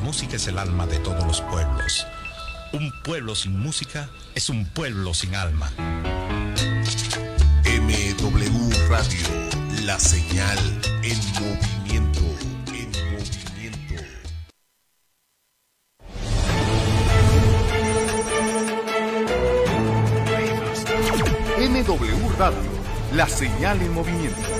música es el alma de todos los pueblos. Un pueblo sin música es un pueblo sin alma. MW Radio, la señal en movimiento, en movimiento. MW Radio, la señal en movimiento.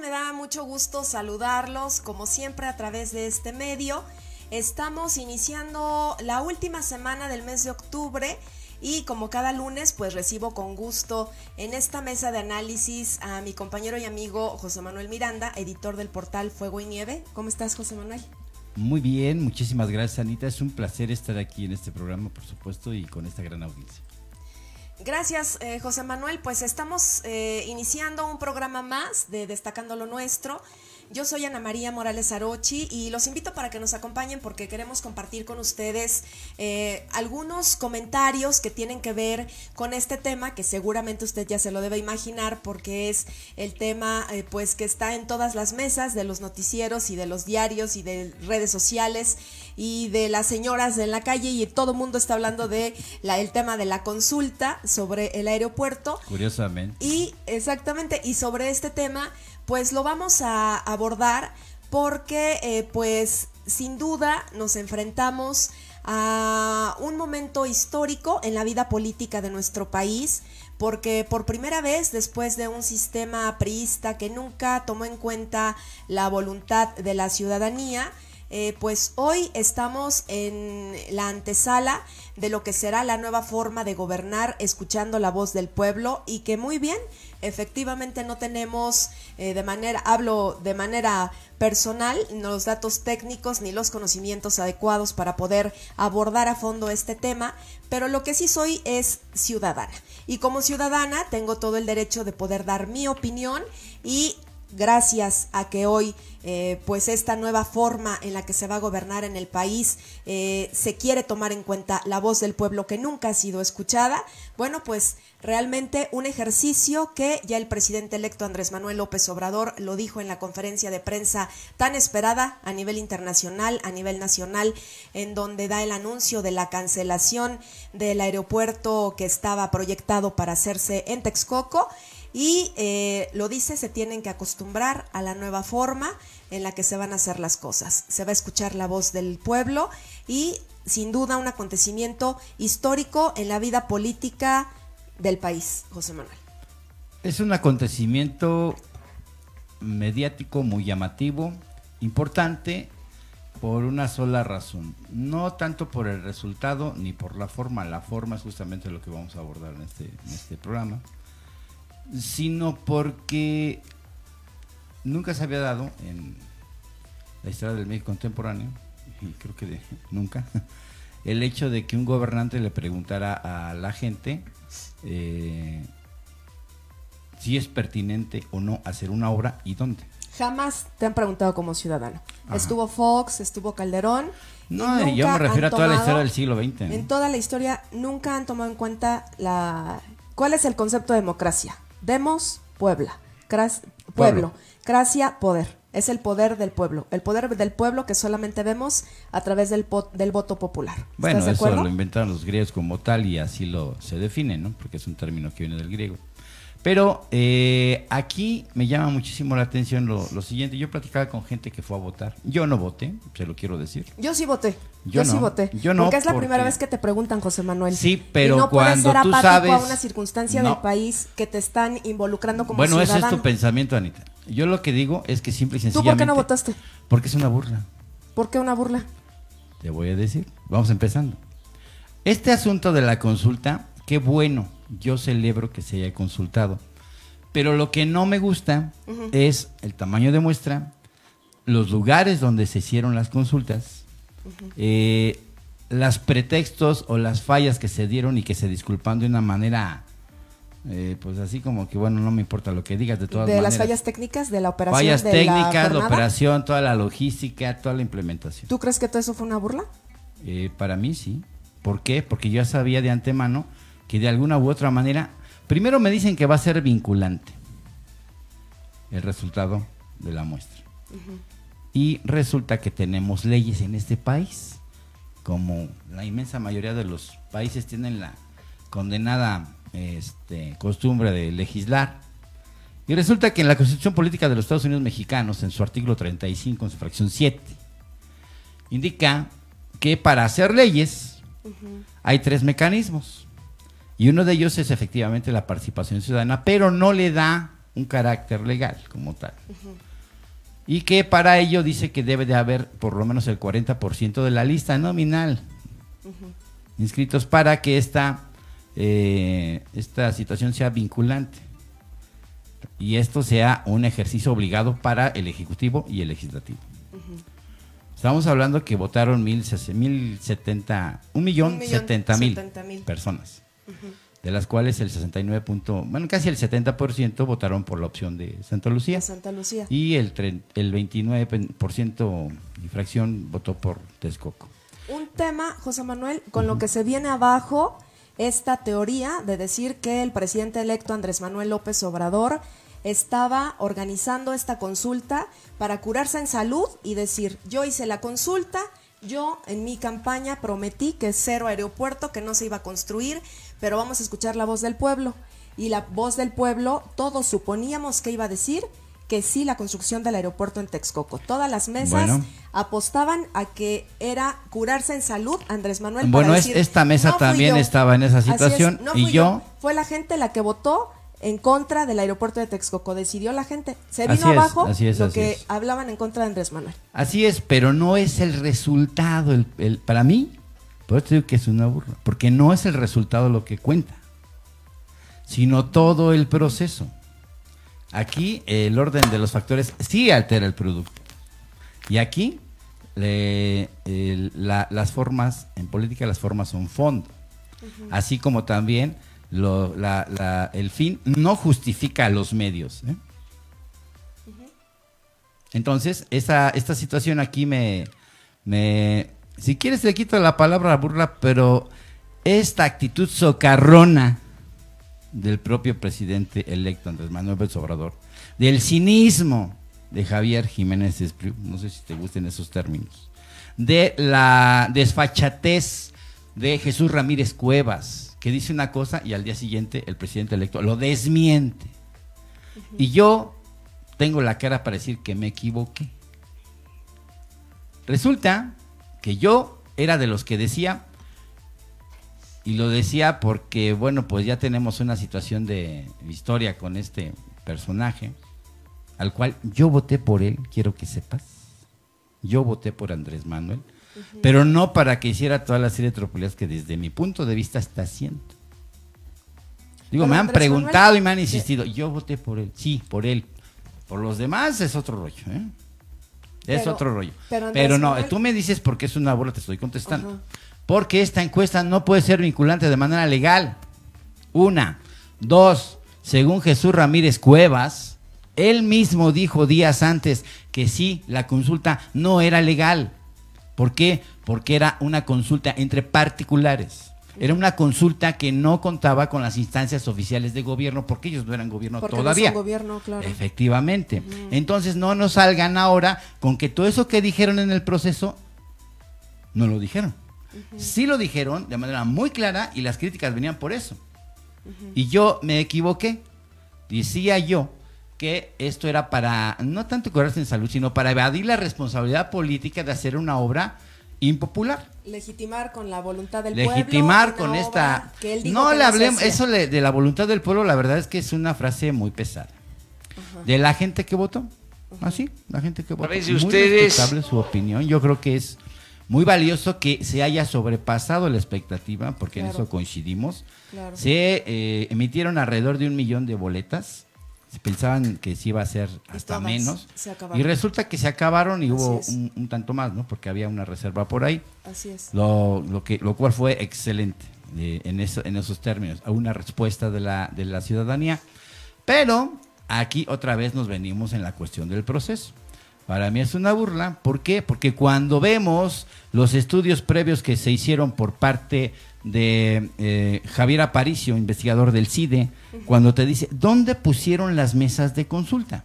Me da mucho gusto saludarlos, como siempre, a través de este medio. Estamos iniciando la última semana del mes de octubre y como cada lunes, pues recibo con gusto en esta mesa de análisis a mi compañero y amigo José Manuel Miranda, editor del portal Fuego y Nieve. ¿Cómo estás, José Manuel? Muy bien, muchísimas gracias, Anita. Es un placer estar aquí en este programa, por supuesto, y con esta gran audiencia. Gracias, eh, José Manuel. Pues estamos eh, iniciando un programa más de Destacando lo Nuestro. Yo soy Ana María Morales Arochi y los invito para que nos acompañen porque queremos compartir con ustedes eh, algunos comentarios que tienen que ver con este tema que seguramente usted ya se lo debe imaginar porque es el tema eh, pues que está en todas las mesas de los noticieros y de los diarios y de redes sociales y de las señoras en la calle y todo el mundo está hablando de la, el tema de la consulta sobre el aeropuerto. Curiosamente. Y exactamente, y sobre este tema pues lo vamos a abordar porque eh, pues sin duda nos enfrentamos a un momento histórico en la vida política de nuestro país, porque por primera vez después de un sistema priista que nunca tomó en cuenta la voluntad de la ciudadanía, eh, pues hoy estamos en la antesala de lo que será la nueva forma de gobernar escuchando la voz del pueblo y que muy bien, efectivamente no tenemos eh, de manera, hablo de manera personal, los datos técnicos ni los conocimientos adecuados para poder abordar a fondo este tema, pero lo que sí soy es ciudadana. Y como ciudadana tengo todo el derecho de poder dar mi opinión y gracias a que hoy eh, pues esta nueva forma en la que se va a gobernar en el país eh, se quiere tomar en cuenta la voz del pueblo que nunca ha sido escuchada, bueno pues realmente un ejercicio que ya el presidente electo Andrés Manuel López Obrador lo dijo en la conferencia de prensa tan esperada a nivel internacional, a nivel nacional, en donde da el anuncio de la cancelación del aeropuerto que estaba proyectado para hacerse en Texcoco y eh, lo dice, se tienen que acostumbrar a la nueva forma en la que se van a hacer las cosas. Se va a escuchar la voz del pueblo y sin duda un acontecimiento histórico en la vida política del país, José Manuel. Es un acontecimiento mediático muy llamativo, importante por una sola razón. No tanto por el resultado ni por la forma. La forma es justamente lo que vamos a abordar en este, en este programa sino porque nunca se había dado en la historia del México contemporáneo, y creo que de, nunca, el hecho de que un gobernante le preguntara a la gente eh, si es pertinente o no hacer una obra y dónde. Jamás te han preguntado como ciudadano. Estuvo Fox, estuvo Calderón. No, yo me refiero a toda la historia del siglo XX. En toda la historia nunca han tomado en cuenta la cuál es el concepto de democracia. Demos Puebla. pueblo. Gracia, poder. Es el poder del pueblo. El poder del pueblo que solamente vemos a través del, del voto popular. Bueno, eso lo inventaron los griegos como tal y así lo se define, ¿no? Porque es un término que viene del griego. Pero eh, aquí me llama muchísimo la atención lo, siguiente. Yo platicaba con gente que fue a votar. Yo no voté, se lo quiero decir. Yo sí voté. Yo, sí voté. Yo no. Porque es la primera vez que te preguntan, José Manuel. Sí, pero y no cuando ser tú sabes. a una circunstancia del país que te están involucrando como bueno, ciudadano. Bueno, ese es tu pensamiento, Anita. Yo lo que digo es que simple y sencillamente. ¿Tú por qué no votaste? Porque es una burla. ¿Por qué una burla? Te voy a decir. Vamos empezando. Este asunto de la consulta, qué bueno. Yo celebro que se haya consultado pero lo que no me gusta es el tamaño de muestra, los lugares donde se hicieron las consultas, eh, las pretextos o las fallas que se dieron y que se disculpan de una manera, eh, pues así como que, bueno, no me importa lo que digas de todas maneras. ¿De las fallas técnicas de la operación? Fallas técnicas, la, operación, toda la logística, toda la implementación. ¿Tú crees que todo eso fue una burla? Eh, para mí sí. ¿Por qué? Porque yo ya sabía de antemano que de alguna u otra manera Primero me dicen que va a ser vinculante. el resultado de la muestra. Y resulta que tenemos leyes en este país, como la inmensa mayoría de los países tienen la condenada este, costumbre de legislar. Y resulta que en la Constitución Política de los Estados Unidos Mexicanos, en su artículo 35, en su fracción 7, indica que para hacer leyes hay tres mecanismos. Y uno de ellos es efectivamente la participación ciudadana, pero no le da un carácter legal como tal. Y que para ello dice que debe de haber por lo menos el 40% de la lista nominal inscritos para que esta, eh, esta situación sea vinculante. Y esto sea un ejercicio obligado para el Ejecutivo y el Legislativo. Estamos hablando que votaron mil, mil setenta, un millón Un millón setenta mil setenta mil. personas, de las cuales el 69 punto, bueno, casi el 70% votaron por la opción de Santa Lucía De Santa Lucía. y el, tre- el 29% y fracción votó por Texcoco. Un tema, José Manuel, con lo que se viene abajo esta teoría de decir que el presidente electo Andrés Manuel López Obrador estaba organizando esta consulta para curarse en salud y decir, yo hice la consulta, yo en mi campaña prometí que cero aeropuerto, que no se iba a construir, pero vamos a escuchar la voz del pueblo. Y la voz del pueblo, todos suponíamos que iba a decir que sí la construcción del aeropuerto en Texcoco. Todas las mesas Bueno. apostaban a que era curarse en salud Andrés Manuel. Bueno, para es- decir, esta mesa "No fui también yo". estaba en esa es, situación, no y yo- Fue la gente la que votó en contra del aeropuerto de Texcoco. Decidió la gente. Se vino Así es, abajo así es, lo así que hablaban en contra de Andrés Manuel. Así es, pero no es el resultado, el, el- para mí, por eso digo que es una burla, porque no es el resultado lo que cuenta, sino todo el proceso. Aquí el orden de los factores sí altera el producto. Y aquí le- el- la- las formas, en política las formas son fondo. Así como también lo- la- la- el fin no justifica a los medios. ¿eh? Entonces, esta, esta situación aquí me, me... Si quieres le quito la palabra burla, pero esta actitud socarrona del propio presidente electo Andrés Manuel López Obrador, del cinismo de Javier Jiménez Espriu, no sé si te gusten esos términos, de la desfachatez de Jesús Ramírez Cuevas, que dice una cosa y al día siguiente el presidente electo lo desmiente. Y yo tengo la cara para decir que me equivoqué. Resulta que yo era de los que decía, y lo decía porque, bueno, pues ya tenemos una situación de historia con este personaje, al cual yo voté por él, quiero que sepas. Yo voté por Andrés Manuel, pero no para que hiciera toda la serie de tropelías que desde mi punto de vista está haciendo. Digo, Pero me han Andrés preguntado Manuel- y me han insistido. Yo voté por él, sí, por él. Por los demás es otro rollo, ¿eh? Es Pero- otro rollo. pero no, tú me dices porque es una bola, te estoy contestando. Porque esta encuesta no puede ser vinculante de manera legal. Una. Dos. Según Jesús Ramírez Cuevas, él mismo dijo días antes que sí, la consulta no era legal. ¿Por qué? Porque era una consulta entre particulares. Era una consulta que no contaba con las instancias oficiales de gobierno porque ellos no eran gobierno Porque no todavía. son gobierno, claro. Efectivamente. Entonces no nos salgan ahora con que todo eso que dijeron en el proceso no lo dijeron. Sí lo dijeron de manera muy clara y las críticas venían por eso. Y yo me equivoqué. Decía yo que esto era para no tanto curarse en salud, sino para evadir la responsabilidad política de hacer una obra impopular. Legitimar con la voluntad del pueblo. Legitimar con esta... que él dijo No que le hablemos, eso le- de la voluntad del pueblo, la verdad es que es una frase muy pesada. De la gente que votó. Así, la gente que votó. través de Muy ustedes- respetable su opinión. Yo creo que es muy valioso que se haya sobrepasado la expectativa, porque en eso coincidimos. Claro. Se eh, emitieron alrededor de un millón de boletas. Se pensaban que se iba a ser hasta menos. se. Y resulta que se acabaron y Así hubo un, un tanto más, ¿no? Porque había una reserva por ahí Así es. lo, lo que, lo cual fue excelente eh, en, eso, en esos términos, a una respuesta de la, de la ciudadanía. Pero aquí otra vez nos venimos en la cuestión del proceso. Para mí es una burla. ¿Por qué? Porque cuando vemos los estudios previos que se hicieron por parte de eh, Javier Aparicio, investigador del CIDE, cuando te dice, ¿dónde pusieron las mesas de consulta?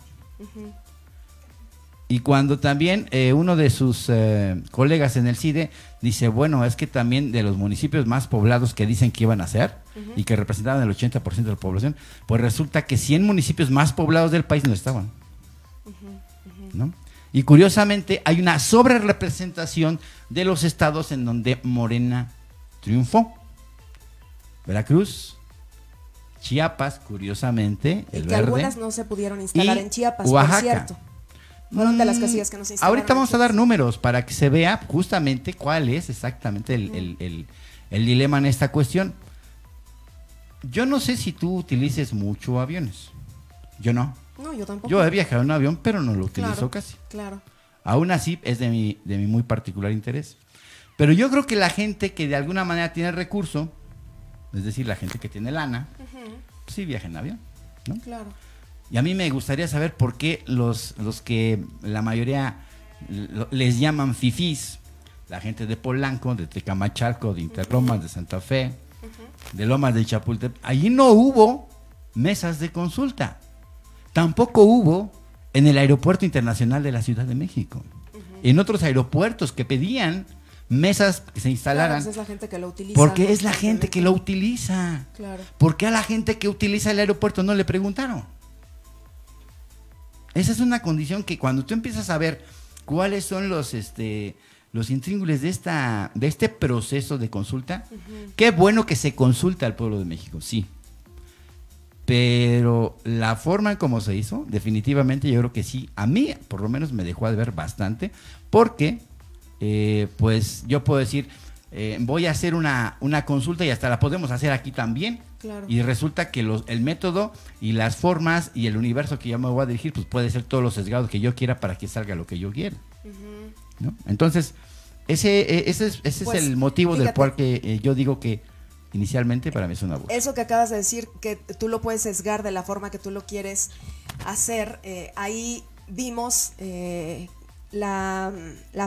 Y cuando también eh, uno de sus eh, colegas en el CIDE dice, bueno, es que también de los municipios más poblados que dicen que iban a ser y que representaban el 80% de la población, pues resulta que 100 municipios más poblados del país no estaban. ¿no? Y curiosamente hay una sobrerepresentación de los estados en donde Morena triunfó. Veracruz, Chiapas, curiosamente, Y el que verde. algunas no se pudieron instalar en Chiapas, Oaxaca. por cierto. Fueron de las casillas que no se instalaron. Ahorita vamos a dar números para que se vea justamente cuál es exactamente el, el- el- el dilema en esta cuestión. Yo no sé si tú utilices mucho aviones. Yo no. No, yo tampoco. Yo he viajado en avión, pero no lo utilizo Claro, casi. Claro. Aún así es de mi, de mi muy particular interés. Pero yo creo que la gente que de alguna manera tiene recurso, es decir, la gente que tiene lana, pues sí viaja en avión. ¿no? Claro. Y a mí me gustaría saber por qué los, los que la mayoría les llaman fifís, la gente de Polanco, de Tecamachalco, de Interlomas, de Santa Fe, de Lomas de Chapultepec, allí no hubo mesas de consulta. Tampoco hubo en el Aeropuerto Internacional de la Ciudad de México. En otros aeropuertos que pedían mesas que se Claro, instalaran, pues es la gente que lo utiliza. porque es la gente que lo utiliza. Claro. ¿Por qué a la gente que utiliza el aeropuerto no le preguntaron? Esa es una condición que cuando tú empiezas a ver cuáles son los este los intríngules de esta de este proceso de consulta, qué bueno que se consulta al pueblo de México, sí. Pero la forma en cómo se hizo, definitivamente yo creo que sí, a mí por lo menos me dejó de ver bastante, porque eh, pues yo puedo decir, eh, voy a hacer una, una consulta y hasta la podemos hacer aquí también. Claro. Y resulta que los, el método y las formas y el universo que yo me voy a dirigir, pues puede ser todos los sesgados que yo quiera para que salga lo que yo quiera. ¿no? Entonces, ese, eh, ese es, ese Pues, es el motivo del cual que eh, yo digo que inicialmente para mí es una burla. Eso que acabas de decir, que tú lo puedes sesgar de la forma que tú lo quieres hacer, eh, ahí vimos la,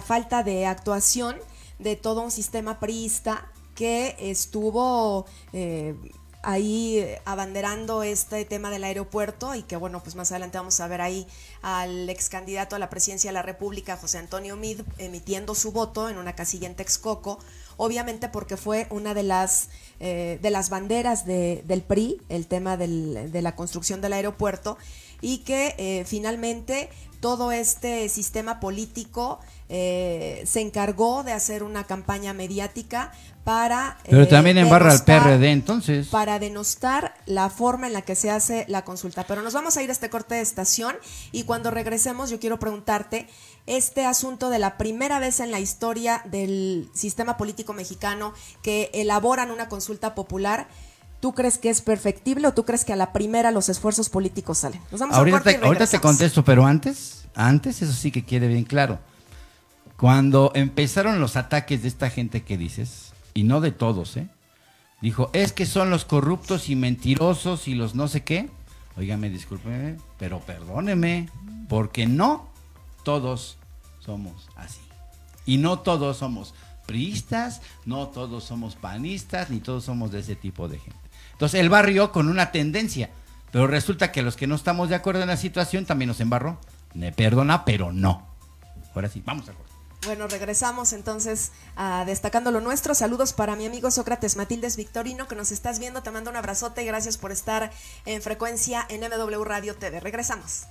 falta de actuación de todo un sistema priista que estuvo eh, ahí abanderando este tema del aeropuerto y que bueno, pues más adelante vamos a ver ahí al ex candidato a la presidencia de la República, José Antonio Mid, emitiendo su voto en una casilla en Texcoco, obviamente porque fue una de las, eh, de las banderas de- del PRI, el tema de la construcción del aeropuerto, y que eh, finalmente todo este sistema político eh, se encargó de hacer una campaña mediática para... Pero eh, también embarra al PRD entonces. para denostar la forma en la que se hace la consulta. Pero nos vamos a ir a este corte de estación y cuando regresemos yo quiero preguntarte este asunto de la primera vez en la historia del sistema político mexicano que elaboran una consulta popular. ¿Tú crees que es perfectible o tú crees que a la primera los esfuerzos políticos salen? Nos vamos Ahorita te, ahorita te regresamos. contesto, pero antes, antes eso sí que quede bien claro. Cuando empezaron los ataques de esta gente que dices, y no de todos, ¿eh? Dijo, es que son los corruptos y mentirosos y los no sé qué. Óigame, discúlpeme, pero perdóneme, porque no todos somos así. Y no todos somos priistas, no todos somos panistas, ni todos somos de ese tipo de gente. Entonces, el barrio con una tendencia, pero resulta que los que no estamos de acuerdo en la situación también nos embarró. Me perdona, pero no. Ahora sí, vamos a cortar. Bueno, regresamos entonces a Destacando lo Nuestro. Saludos para mi amigo Sócrates Matildes Victorino, que nos estás viendo. Te mando un abrazote y gracias por estar en frecuencia en MW Radio TV. Regresamos.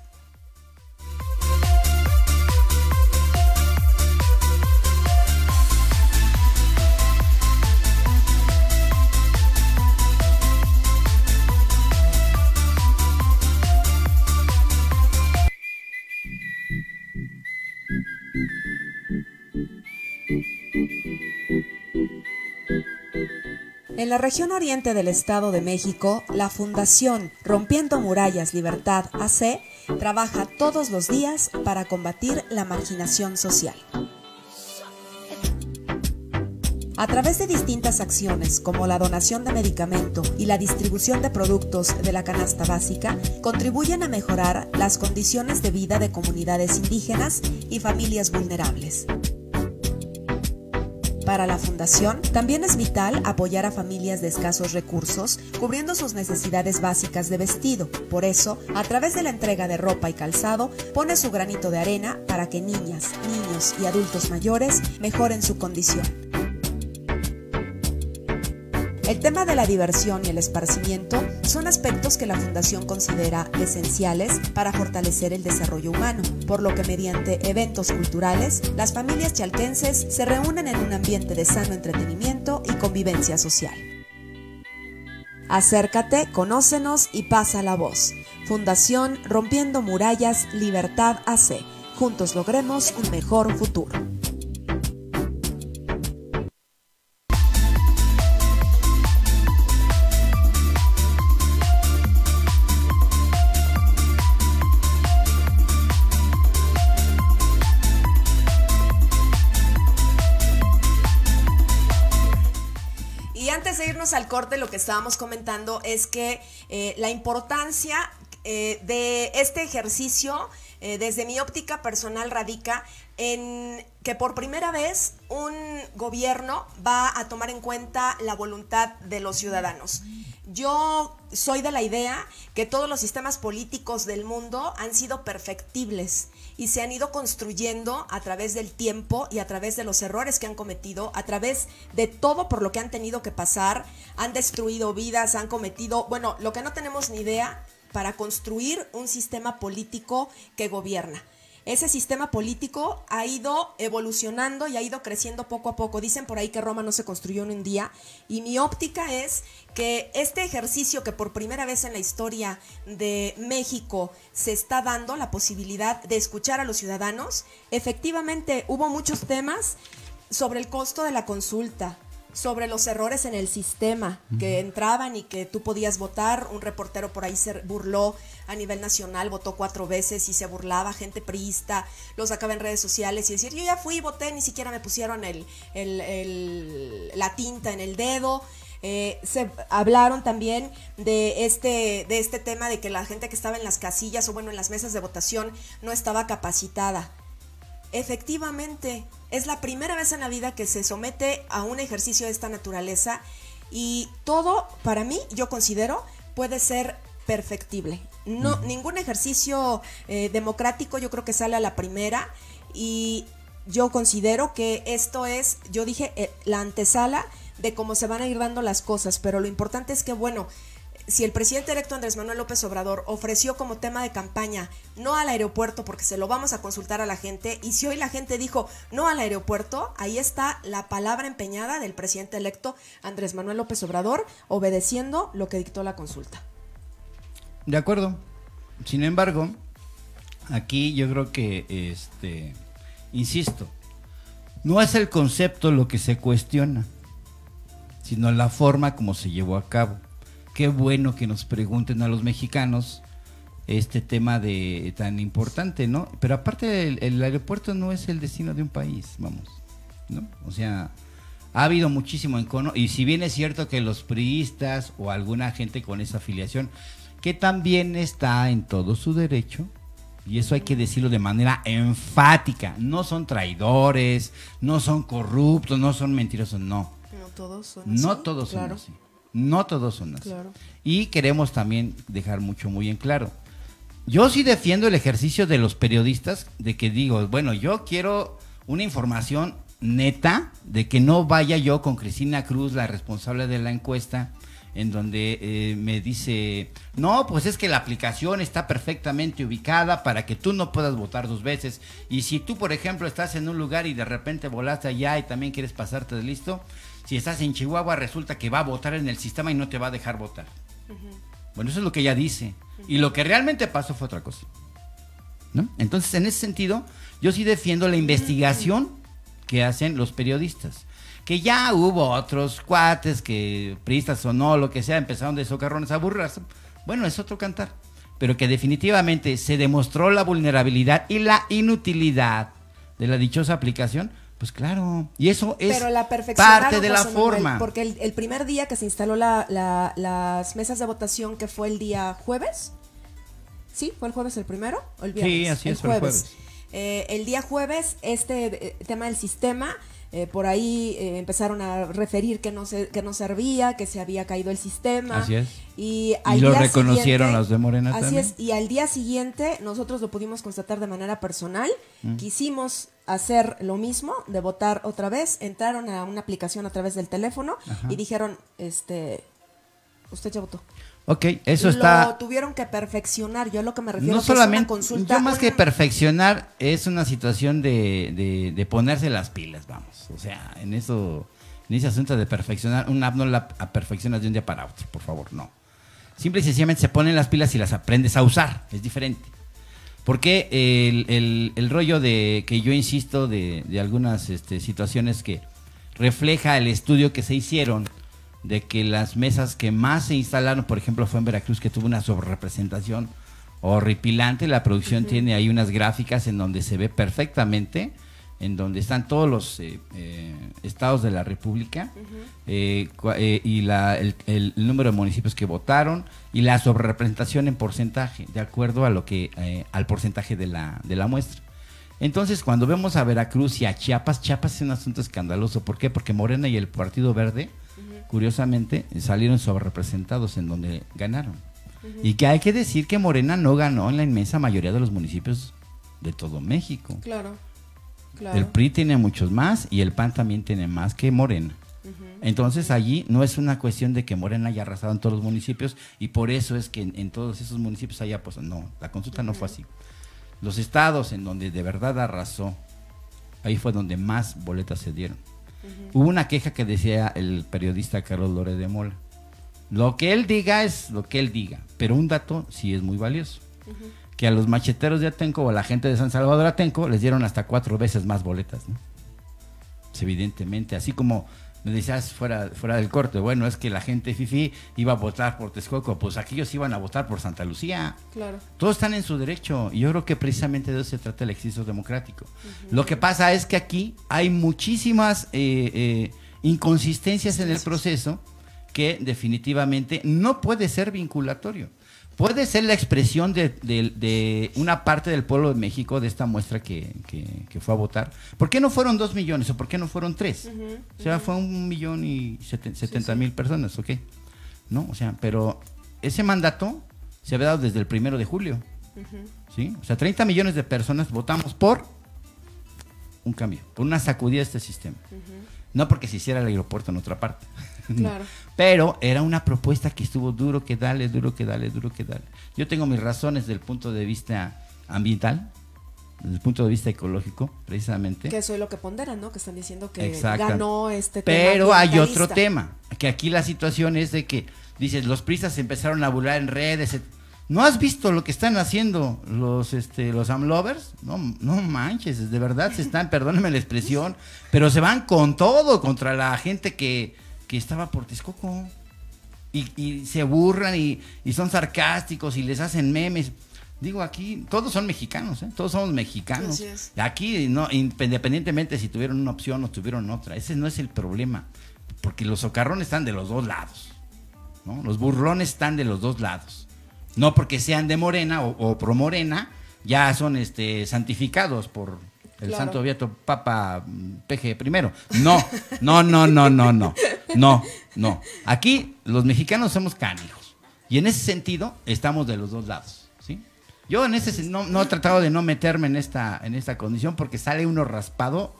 En la región oriente del Estado de México, la Fundación Rompiendo Murallas Libertad AC trabaja todos los días para combatir la marginación social. A través de distintas acciones como la donación de medicamento y la distribución de productos de la canasta básica, contribuyen a mejorar las condiciones de vida de comunidades indígenas y familias vulnerables. Para la Fundación, también es vital apoyar a familias de escasos recursos, cubriendo sus necesidades básicas de vestido. Por eso, a través de la entrega de ropa y calzado, pone su granito de arena para que niñas, niños y adultos mayores mejoren su condición. El tema de la diversión y el esparcimiento son aspectos que la Fundación considera esenciales para fortalecer el desarrollo humano, por lo que mediante eventos culturales, las familias chalquenses se reúnen en un ambiente de sano entretenimiento y convivencia social. Acércate, conócenos y pasa la voz. Fundación Rompiendo Murallas Libertad AC. Juntos logremos un mejor futuro. Al corte, lo que estábamos comentando es que eh, la importancia eh, de este ejercicio, eh, desde mi óptica personal, radica en que por primera vez un gobierno va a tomar en cuenta la voluntad de los ciudadanos. Yo soy de la idea que todos los sistemas políticos del mundo han sido perfectibles y se han ido construyendo a través del tiempo y a través de los errores que han cometido, a través de todo por lo que han tenido que pasar, han destruido vidas, han cometido, bueno, lo que no tenemos ni idea para construir un sistema político que gobierna ese sistema político ha ido evolucionando y ha ido creciendo poco a poco. Dicen por ahí que Roma no se construyó en un día y mi óptica es que este ejercicio que por primera vez en la historia de México se está dando la posibilidad de escuchar a los ciudadanos, efectivamente hubo muchos temas sobre el costo de la consulta, sobre los errores en el sistema que entraban y que tú podías votar. Un reportero por ahí se burló a nivel nacional, votó cuatro veces y se burlaba, gente priista, lo sacaba en redes sociales y decir, yo ya fui y voté, ni siquiera me pusieron el, el, el, la tinta en el dedo. Eh, se hablaron también de este, de este tema de que la gente que estaba en las casillas o bueno en las mesas de votación no estaba capacitada. Efectivamente, es la primera vez en la vida que se somete a un ejercicio de esta naturaleza y todo, para mí, yo considero, puede ser perfectible. No, ningún ejercicio eh, democrático yo creo que sale a la primera y yo considero que esto es, yo dije, eh, la antesala de cómo se van a ir dando las cosas, pero lo importante es que, bueno, si el presidente electo Andrés Manuel López Obrador ofreció como tema de campaña no al aeropuerto porque se lo vamos a consultar a la gente y si hoy la gente dijo no al aeropuerto, ahí está la palabra empeñada del presidente electo Andrés Manuel López Obrador obedeciendo lo que dictó la consulta. De acuerdo. Sin embargo, aquí yo creo que, este, insisto, no es el concepto lo que se cuestiona, sino la forma como se llevó a cabo qué bueno que nos pregunten a los mexicanos este tema de tan importante, ¿no? Pero aparte el, el, aeropuerto no es el destino de un país, vamos, ¿no? O sea, ha habido muchísimo encono y si bien es cierto que los priistas o alguna gente con esa afiliación que también está en todo su derecho y eso hay que decirlo de manera enfática, no son traidores, no son corruptos, no son mentirosos, no. No todos son No así, todos son claro. así. No todos son así. Claro. Y queremos también dejar mucho muy en claro. Yo sí defiendo el ejercicio de los periodistas, de que digo, bueno, yo quiero una información neta, de que no vaya yo con Cristina Cruz, la responsable de la encuesta, en donde eh, me dice, no, pues es que la aplicación está perfectamente ubicada para que tú no puedas votar dos veces. Y si tú, por ejemplo, estás en un lugar y de repente volaste allá y también quieres pasarte de listo, si estás en Chihuahua resulta que va a votar en el sistema y no te va a dejar votar. Bueno, eso es lo que ella dice. Y lo que realmente pasó fue otra cosa. ¿No? Entonces, en ese sentido, yo sí defiendo la investigación que hacen los periodistas. Que ya hubo otros cuates que, priistas o no, lo que sea, empezaron de socarrones a burlarse. Bueno, es otro cantar. Pero que definitivamente se demostró la vulnerabilidad y la inutilidad de la dichosa aplicación, pues claro. Y eso es Pero la perfeccionaron, parte de la José Manuel, forma. porque el, el primer día que se instaló la- la- las mesas de votación, que fue el día jueves, ¿sí? ¿Fue el jueves el primero? ¿O el viernes? Sí, así El es, fue el jueves. Eh, el día jueves, este eh, tema del sistema eh, por ahí eh, empezaron a referir que no, se, que no servía, que se había caído el sistema. Así es. Y, Y lo reconocieron los de Morena Así también. es. Y al día siguiente nosotros lo pudimos constatar de manera personal. Mm. Quisimos hacer lo mismo, de votar otra vez. Entraron a una aplicación a través del teléfono y dijeron, este, usted ya votó. Ok, eso Lo está... tuvieron que perfeccionar. Yo a lo que me refiero No que es una solamente, consulta. yo más que perfeccionar, es una situación de, de- de ponerse las pilas, vamos. O sea, en eso, en ese asunto de perfeccionar, una app no la perfeccionas de un día para otro, por favor, no. Simple y sencillamente se ponen las pilas y las aprendes a usar, es diferente. Porque el, el- el rollo de que yo insisto de, de algunas este, situaciones que refleja el estudio que se hicieron de que las mesas que más se instalaron, por ejemplo, fue en Veracruz, que tuvo una sobrerepresentación horripilante. La producción tiene ahí unas gráficas en donde se ve perfectamente, en donde están todos los eh, eh, estados de la República eh, eh, y la- el, el número de municipios que votaron y la sobrerepresentación en porcentaje, de acuerdo a lo que eh, al porcentaje de la, de la muestra. Entonces, cuando vemos a Veracruz y a Chiapas, Chiapas es un asunto escandaloso. ¿Por qué? Porque Morena y el Partido Verde, curiosamente, salieron sobrerepresentados en donde ganaron. Y que hay que decir que Morena no ganó en la inmensa mayoría de los municipios de todo México. Claro, claro. El PRI tiene muchos más y el PAN también tiene más que Morena. Entonces allí no es una cuestión de que Morena haya arrasado en todos los municipios y por eso es que en, en todos esos municipios haya pues no, la consulta no fue así. Los estados en donde de verdad arrasó, ahí fue donde más boletas se dieron. Hubo una queja que decía el periodista Carlos Lore de Mola. Lo que él diga es lo que él diga, pero un dato sí es muy valioso. Que a los macheteros de Atenco o a la gente de San Salvador Atenco les dieron hasta cuatro veces más boletas, ¿no? Pues evidentemente, así como me decías fuera, fuera del corte, bueno, es que la gente fifi iba a votar por Texcoco, pues aquellos iban a votar por Santa Lucía. Claro. Todos están en su derecho y yo creo que precisamente de eso se trata el ejercicio democrático. Lo que pasa es que aquí hay muchísimas eh, eh, inconsistencias en el proceso que definitivamente no puede ser vinculatorio. Puede ser la expresión de, de- de una parte del pueblo de México de esta muestra que, que- que fue a votar. ¿Por qué no fueron dos millones o por qué no fueron tres? O sea, fue un millón y seten- setenta mil personas, ¿ok? ¿No? O sea, pero ese mandato se había dado desde el primero de julio. ¿Sí? O sea, 30 millones de personas votamos por un cambio, por una sacudida de este sistema. No porque se hiciera el aeropuerto en otra parte. Claro. Pero era una propuesta que estuvo duro que dale, duro que dale, duro que dale. Yo tengo mis razones desde el punto de vista ambiental, desde el punto de vista ecológico, precisamente. Que eso es lo que ponderan, ¿no? Que están diciendo que ganó este tema. Pero hay otro tema, que aquí la situación es de que, dices, los prisas empezaron a burlar en redes. ¿No has visto lo que están haciendo los este los amlovers? No, no manches, de verdad se están, perdónenme la expresión, pero se van con todo contra la gente que, que estaba por Texcoco. Y, y se burlan y, y son sarcásticos y les hacen memes. Digo, aquí todos son mexicanos, ¿eh? todos somos mexicanos. Así es. Aquí, no, independientemente si tuvieron una opción o tuvieron otra, ese no es el problema. Porque los socarrones están de los dos lados. ¿no? Los burlones están de los dos lados. No porque sean de Morena o, o pro Morena, ya son este, santificados por el Claro. Santo Beato Papa mm, PG primero. No, no, no, no, no, no. No, no. Aquí los mexicanos somos canijos. Y en ese sentido estamos de los dos lados. ¿sí? Yo en ese no, no he tratado de no meterme en esta, en esta condición porque sale uno raspado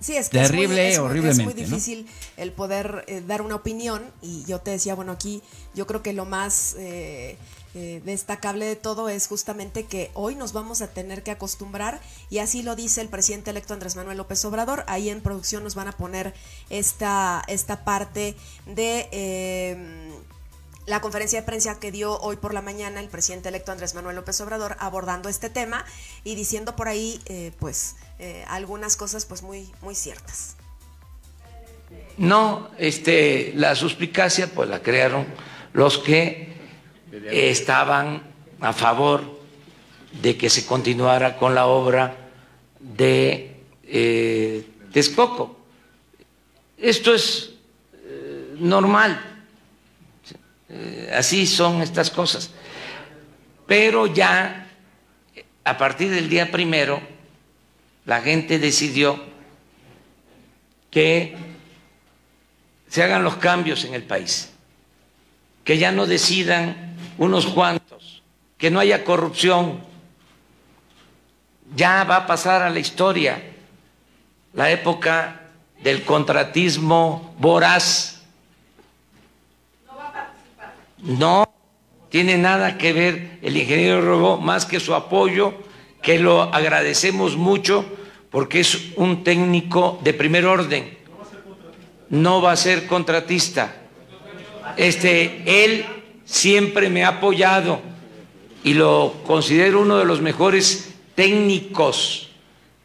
Sí, es que Terrible, es muy, es horriblemente, Es muy difícil el poder eh, dar una opinión y yo te decía, bueno, aquí yo creo que lo más eh, eh, destacable de todo es justamente que hoy nos vamos a tener que acostumbrar y así lo dice el presidente electo Andrés Manuel López Obrador. Ahí en producción nos van a poner esta, esta parte de... eh, la conferencia de prensa que dio hoy por la mañana el presidente electo Andrés Manuel López Obrador abordando este tema y diciendo por ahí eh, pues eh, algunas cosas pues muy muy ciertas. No, este, la suspicacia pues la crearon los que estaban a favor de que se continuara con la obra de eh, Texcoco. Esto es eh, normal, eh, así son estas cosas. Pero ya a partir del día primero, la gente decidió que se hagan los cambios en el país, que ya no decidan unos cuantos, que no haya corrupción. Ya va a pasar a la historia la época del contratismo voraz. No va a participar. No tiene nada que ver el ingeniero Robó más que su apoyo, que lo agradecemos mucho porque es un técnico de primer orden. No va a ser contratista. Este, él siempre me ha apoyado y lo considero uno de los mejores técnicos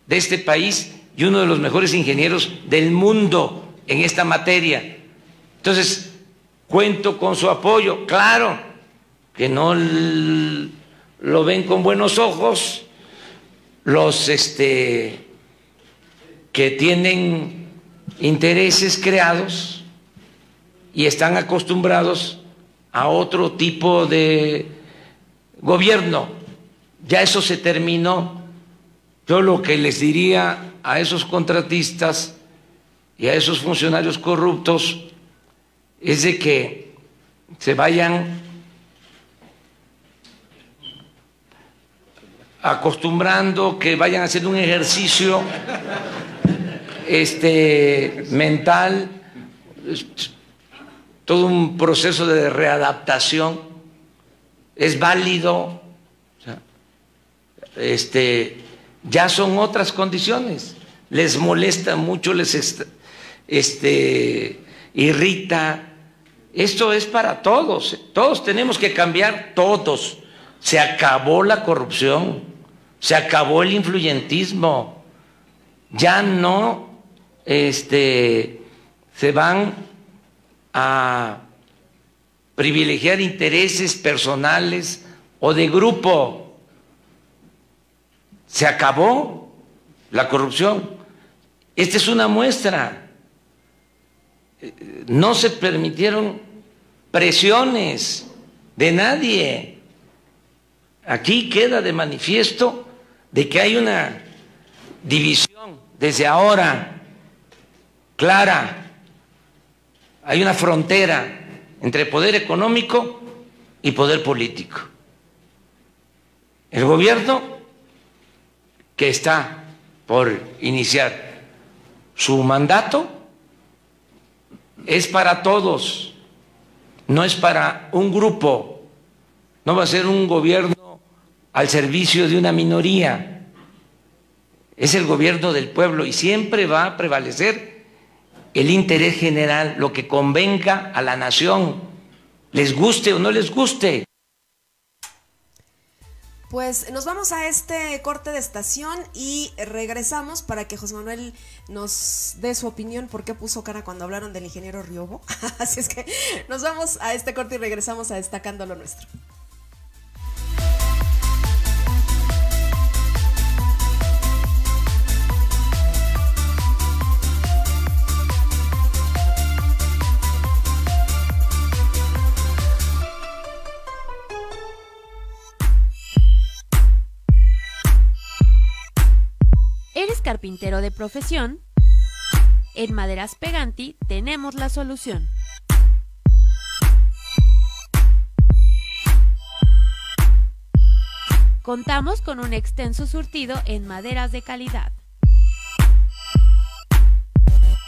de este país y uno de los mejores ingenieros del mundo en esta materia. Entonces, cuento con su apoyo, claro, que no lo ven con buenos ojos los este, que tienen intereses creados y están acostumbrados a otro tipo de gobierno. Ya eso se terminó. Yo lo que les diría a esos contratistas y a esos funcionarios corruptos es de que se vayan acostumbrando, que vayan haciendo un ejercicio este, mental, todo un proceso de readaptación, es válido, este, ya son otras condiciones. Les molesta mucho, les este, irrita. Esto es para todos. Todos tenemos que cambiar, todos. Se acabó la corrupción, se acabó el influyentismo. Ya no este, se van a privilegiar intereses personales o de grupo se acabó la corrupción. Esta es una muestra. No se permitieron presiones de nadie. Aquí queda de manifiesto de que hay una división desde ahora clara. Hay una frontera entre poder económico y poder político. El gobierno que está por iniciar su mandato es para todos, no es para un grupo, no va a ser un gobierno al servicio de una minoría, es el gobierno del pueblo y siempre va a prevalecer el interés general, lo que convenga a la nación, les guste o no les guste. Pues nos vamos a este corte de estación y regresamos para que José Manuel nos dé su opinión por qué puso cara cuando hablaron del ingeniero Riobo. Así es que nos vamos a este corte y regresamos a destacando lo nuestro. Carpintero de profesión, en Maderas Peganti tenemos la solución. Contamos con un extenso surtido en maderas de calidad.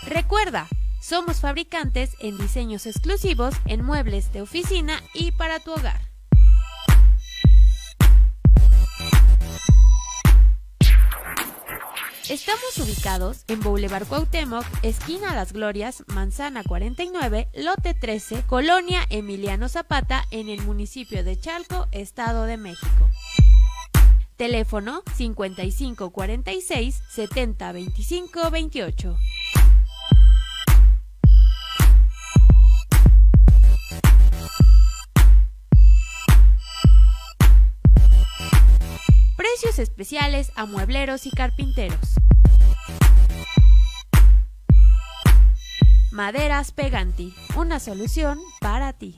Recuerda, somos fabricantes en diseños exclusivos en muebles de oficina y para tu hogar. Estamos ubicados en Boulevard Cuauhtémoc, esquina Las Glorias, Manzana 49, lote 13, Colonia Emiliano Zapata, en el municipio de Chalco, Estado de México. Teléfono 5546 7025 28. Precios especiales a muebleros y carpinteros. Maderas Peganti, una solución para ti.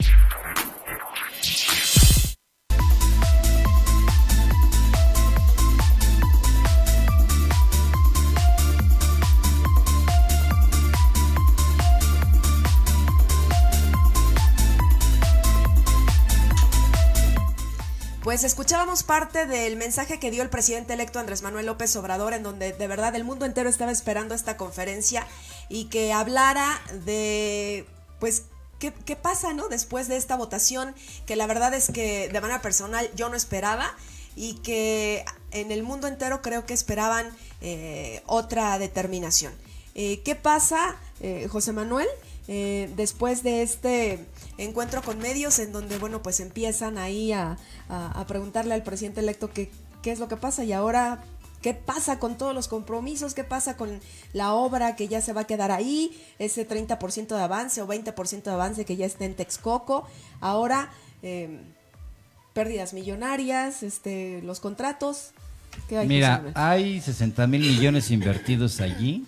Pues escuchábamos parte del mensaje que dio el presidente electo Andrés Manuel López Obrador, en donde de verdad el mundo entero estaba esperando esta conferencia y que hablara de, pues, qué, qué pasa, ¿no? Después de esta votación, que la verdad es que de manera personal yo no esperaba y que en el mundo entero creo que esperaban eh, otra determinación. Eh, ¿Qué pasa, eh, José Manuel? eh, después de este encuentro con medios en donde, bueno, pues empiezan ahí a, a- preguntarle al presidente electo qué, qué es lo que pasa y ahora qué pasa con todos los compromisos, qué pasa con la obra que ya se va a quedar ahí, ese 30% de avance o 20% de avance que ya está en Texcoco, ahora eh, pérdidas millonarias, este, los contratos. ¿Qué hay, Mira, hay 60 mil millones invertidos allí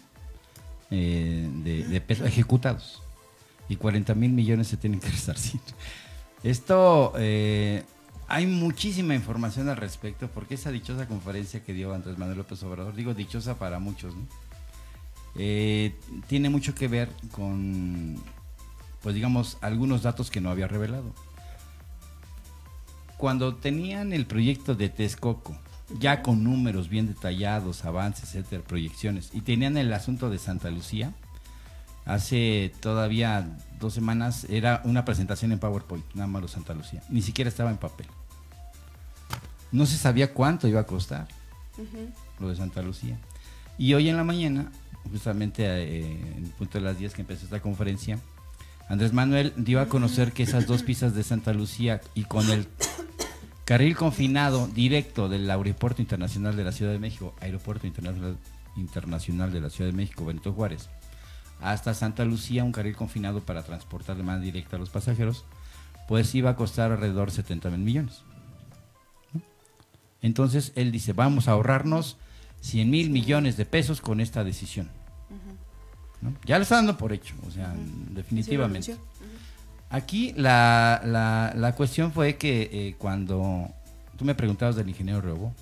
eh, de, de pesos ejecutados y 40 mil millones se tienen que resarcir. Esto, eh, hay muchísima información al respecto porque esa dichosa conferencia que dio Andrés Manuel López Obrador, digo dichosa para muchos. Eh, tiene mucho que ver con, pues digamos, algunos datos que no había revelado. Cuando tenían el proyecto de Texcoco, ya con números bien detallados, avances, etcétera, proyecciones, y tenían el asunto de Santa Lucía, hace todavía dos semanas era una presentación en PowerPoint, nada más lo Santa Lucía, ni siquiera estaba en papel. No se sabía cuánto iba a costar lo de Santa Lucía. Y hoy en la mañana, justamente eh, en el punto de las 10 que empezó esta conferencia, Andrés Manuel dio a conocer que esas dos pistas de Santa Lucía y con el carril confinado directo del Aeropuerto Internacional de la Ciudad de México, Aeropuerto Internacional, Internacional de la Ciudad de México, Benito Juárez, hasta Santa Lucía, un carril confinado para transportar de manera directa a los pasajeros, pues iba a costar alrededor de 70 mil millones. Entonces él dice, vamos a ahorrarnos 100 mil millones de pesos con esta decisión. ¿no? Ya lo está dando por hecho, o sea, definitivamente. Aquí la, la- la cuestión fue que eh, cuando tú me preguntabas del ingeniero Rebo,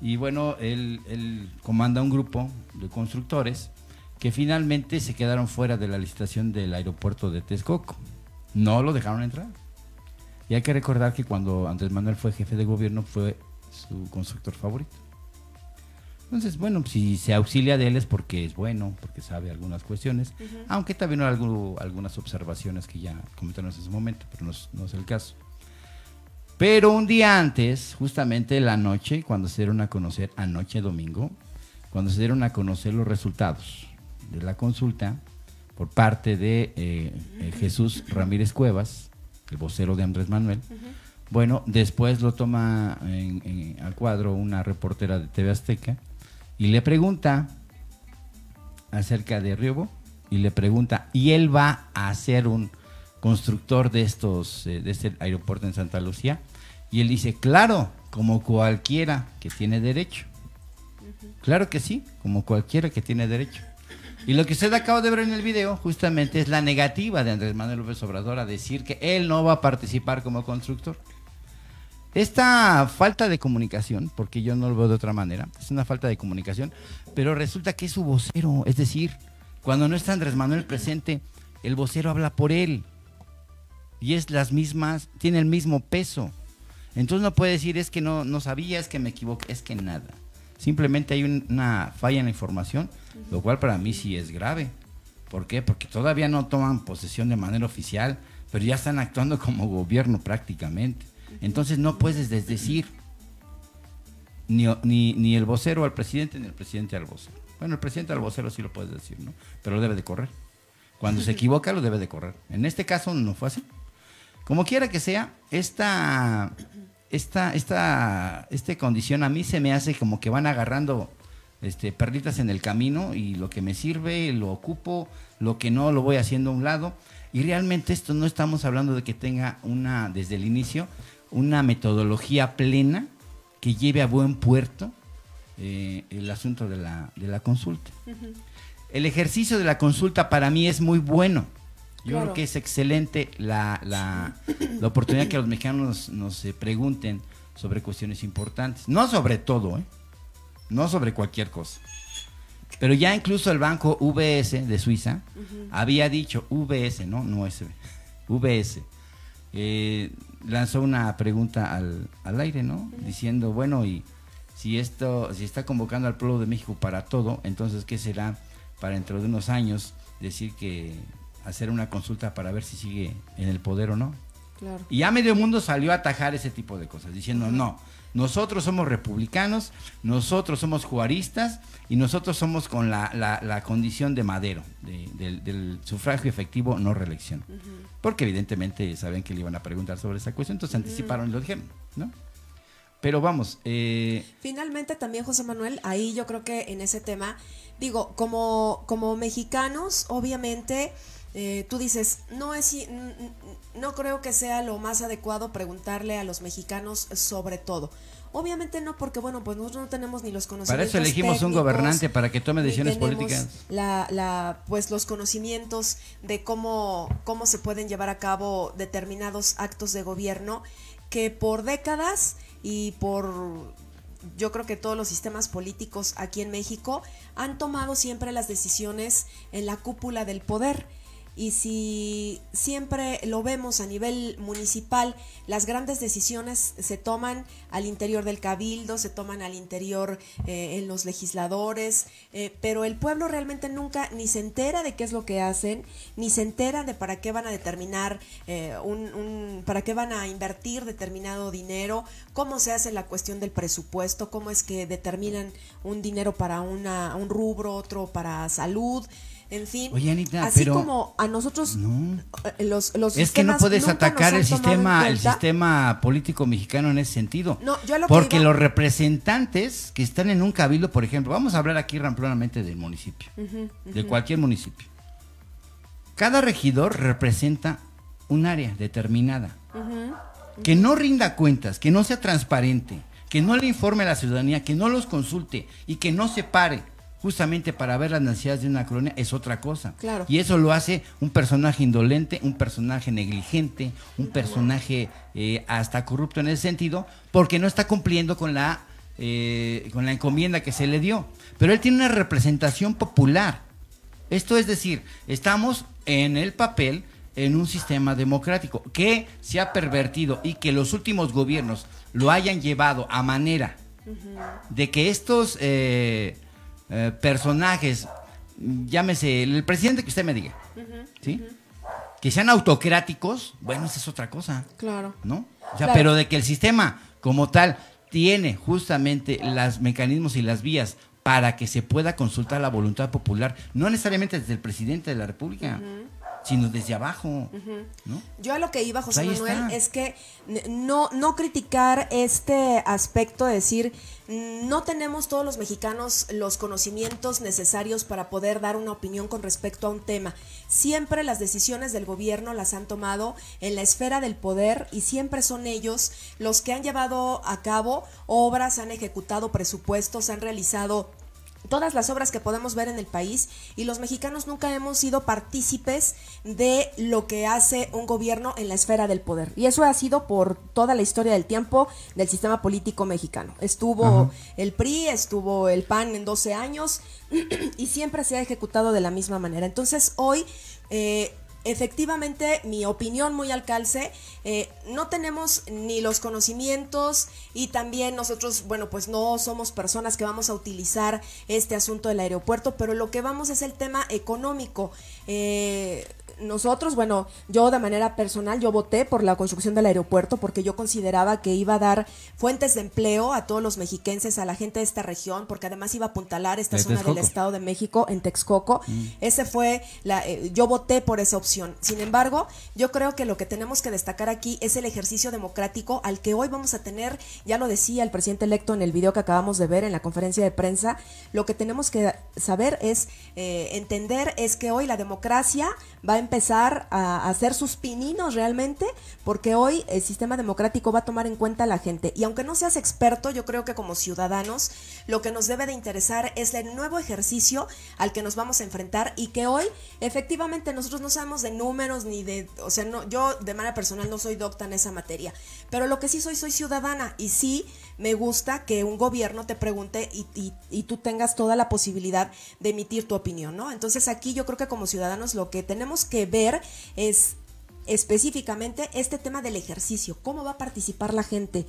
y bueno, él, él comanda un grupo de constructores que finalmente se quedaron fuera de la licitación del aeropuerto de Texcoco. No lo dejaron entrar. Y hay que recordar que cuando Andrés Manuel fue jefe de gobierno fue su constructor favorito. Entonces, bueno, si se auxilia de él es porque es bueno, porque sabe algunas cuestiones, aunque también hay algu- algunas observaciones que ya comentamos en ese momento, pero no no es el caso. Pero un día antes, justamente la noche, cuando se dieron a conocer, anoche domingo, cuando se dieron a conocer los resultados de la consulta por parte de eh, eh, Jesús Ramírez Cuevas, el vocero de Andrés Manuel, bueno, después lo toma en- cuadro una reportera de TV Azteca y le pregunta acerca de Riobo y le pregunta, ¿y él va a ser un constructor de estos, eh, de este aeropuerto en Santa Lucía? Y él dice, claro, como cualquiera que tiene derecho. Claro que sí, como cualquiera que tiene derecho. Y lo que usted acaba de ver en el video justamente es la negativa de Andrés Manuel López Obrador a decir que él no va a participar como constructor. Esta falta de comunicación, porque yo no lo veo de otra manera, es una falta de comunicación, pero resulta que es su vocero, es decir, cuando no está Andrés Manuel presente, el vocero habla por él. Y es las mismas, tiene el mismo peso. Entonces no puede decir es que no, no sabía, es que me equivoqué, es que nada. Simplemente hay un- una falla en la información, lo cual para mí sí es grave. ¿Por qué? Porque todavía no toman posesión de manera oficial, pero ya están actuando como gobierno prácticamente. Entonces no puedes desdecir ni, ni, ni el vocero al presidente ni el presidente al vocero. Bueno, el presidente al vocero sí lo puedes decir, ¿no? Pero lo debe de correr. Cuando se equivoca lo debe de correr. En este caso no fue así. Como quiera que sea, esta, esta, esta, esta condición a mí se me hace como que van agarrando este, perlitas en el camino y lo que me sirve lo ocupo, lo que no lo voy haciendo a un lado. Y realmente esto no estamos hablando de que tenga una, desde el inicio, una metodología plena que lleve a buen puerto eh, el asunto de la, de la consulta. El ejercicio de la consulta para mí es muy bueno. Yo Claro. creo que es excelente la, la- la oportunidad que los mexicanos nos, nos, eh, pregunten sobre cuestiones importantes. No sobre todo, ¿eh? No sobre cualquier cosa. Pero ya incluso el banco VS de Suiza había dicho, VS, no, no SB, VS, eh, lanzó una pregunta al, al aire, ¿no? Diciendo, bueno, y si esto, si está convocando al pueblo de México para todo, entonces ¿qué será para dentro de unos años decir que hacer una consulta para ver si sigue en el poder o no? Claro. Y ya medio mundo salió a atajar ese tipo de cosas, diciendo, no, nosotros somos republicanos, nosotros somos juaristas y nosotros somos con la, la- la condición de madero, de- del, del sufragio efectivo, no reelección. Porque evidentemente saben que le iban a preguntar sobre esa cuestión, entonces anticiparon y lo dijeron, ¿no? Pero vamos, eh, Finalmente también José Manuel, ahí yo creo que en ese tema, digo, como, como mexicanos, obviamente, eh, tú dices, no es no creo que sea lo más adecuado preguntarle a los mexicanos sobre todo. Obviamente no, porque bueno, pues nosotros no tenemos ni los conocimientos. para eso elegimos un gobernante para que tome decisiones políticas. La, la, pues los conocimientos de cómo, cómo se pueden llevar a cabo determinados actos de gobierno que por décadas y por yo creo que todos los sistemas políticos aquí en México han tomado siempre las decisiones en la cúpula del poder. Y si siempre lo vemos a nivel municipal, las grandes decisiones se toman al interior del cabildo, se toman al interior eh, en los legisladores, eh, pero el pueblo realmente nunca ni se entera de qué es lo que hacen, ni se entera de para qué van a determinar, eh, un, un- para qué van a invertir determinado dinero, cómo se hace la cuestión del presupuesto, cómo es que determinan un dinero para una, un rubro, otro para salud. En fin, Oye, Anita, así pero- como a nosotros No. eh, los, los Es que no puedes atacar el sistema, el sistema político mexicano en ese sentido. No, yo a lo que Porque los representantes que están en un cabildo, por ejemplo, vamos a hablar aquí ramplonamente del municipio, de cualquier municipio. Cada regidor representa un área determinada. Que no rinda cuentas, que no sea transparente, que no le informe a la ciudadanía, que no los consulte y que no se pare justamente para ver las necesidades de una colonia es otra cosa. Claro. Y eso lo hace un personaje indolente, un personaje negligente, un personaje eh, hasta corrupto en ese sentido, porque no está cumpliendo con la, eh, con la encomienda que se le dio. Pero él tiene una representación popular. Esto es decir, estamos en el papel en un sistema democrático que se ha pervertido y que los últimos gobiernos lo hayan llevado a manera de que estos eh, eh, personajes, llámese el presidente que usted me diga, ¿sí? Que sean autocráticos, bueno, esa es otra cosa, Claro. ¿no? O sea, Claro. pero de que el sistema como tal tiene justamente los mecanismos y las vías para que se pueda consultar la voluntad popular, no necesariamente desde el presidente de la República, sino desde abajo, ¿no? Yo a lo que iba, José Pues Manuel, está. es que no, no criticar este aspecto de decir, no tenemos todos los mexicanos los conocimientos necesarios para poder dar una opinión con respecto a un tema. Siempre las decisiones del gobierno las han tomado en la esfera del poder y siempre son ellos los que han llevado a cabo obras, han ejecutado presupuestos, han realizado todas las obras que podemos ver en el país y los mexicanos nunca hemos sido partícipes de lo que hace un gobierno en la esfera del poder. Y eso ha sido por toda la historia del tiempo del sistema político mexicano. Estuvo el PRI, estuvo el PAN en 12 años y siempre se ha ejecutado de la misma manera. Entonces hoy... eh, Efectivamente, mi opinión muy al calce, eh, no tenemos ni los conocimientos y también nosotros, bueno, pues no somos personas que vamos a utilizar este asunto del aeropuerto, pero lo que vamos es el tema económico. Eh, nosotros, bueno, yo de manera personal, yo voté por la construcción del aeropuerto porque yo consideraba que iba a dar fuentes de empleo a todos los mexiquenses, a la gente de esta región, porque además iba a apuntalar esta De zona del. Estado de México en Texcoco. Ese fue la, eh, yo voté por esa opción. Sin embargo, yo creo que lo que tenemos que destacar aquí es el ejercicio democrático al que hoy vamos a tener, ya lo decía el presidente electo en el video que acabamos de ver en la conferencia de prensa, lo que tenemos que saber es eh, entender es que hoy la democracia va a empezar a, hacer sus pininos realmente, porque hoy el sistema democrático va a tomar en cuenta a la gente. Y aunque no seas experto, yo creo que como ciudadanos lo que nos debe de interesar es el nuevo ejercicio al que nos vamos a enfrentar y que hoy efectivamente nosotros no sabemos de números ni de, o sea, no, yo de manera personal no soy docta en esa materia, pero lo que sí soy, soy ciudadana y sí me gusta que un gobierno te pregunte y tú tengas toda la posibilidad de emitir tu opinión, ¿no? Entonces aquí yo creo que como ciudadanos lo que tenemos que ver es específicamente este tema del ejercicio. ¿Cómo va a participar la gente?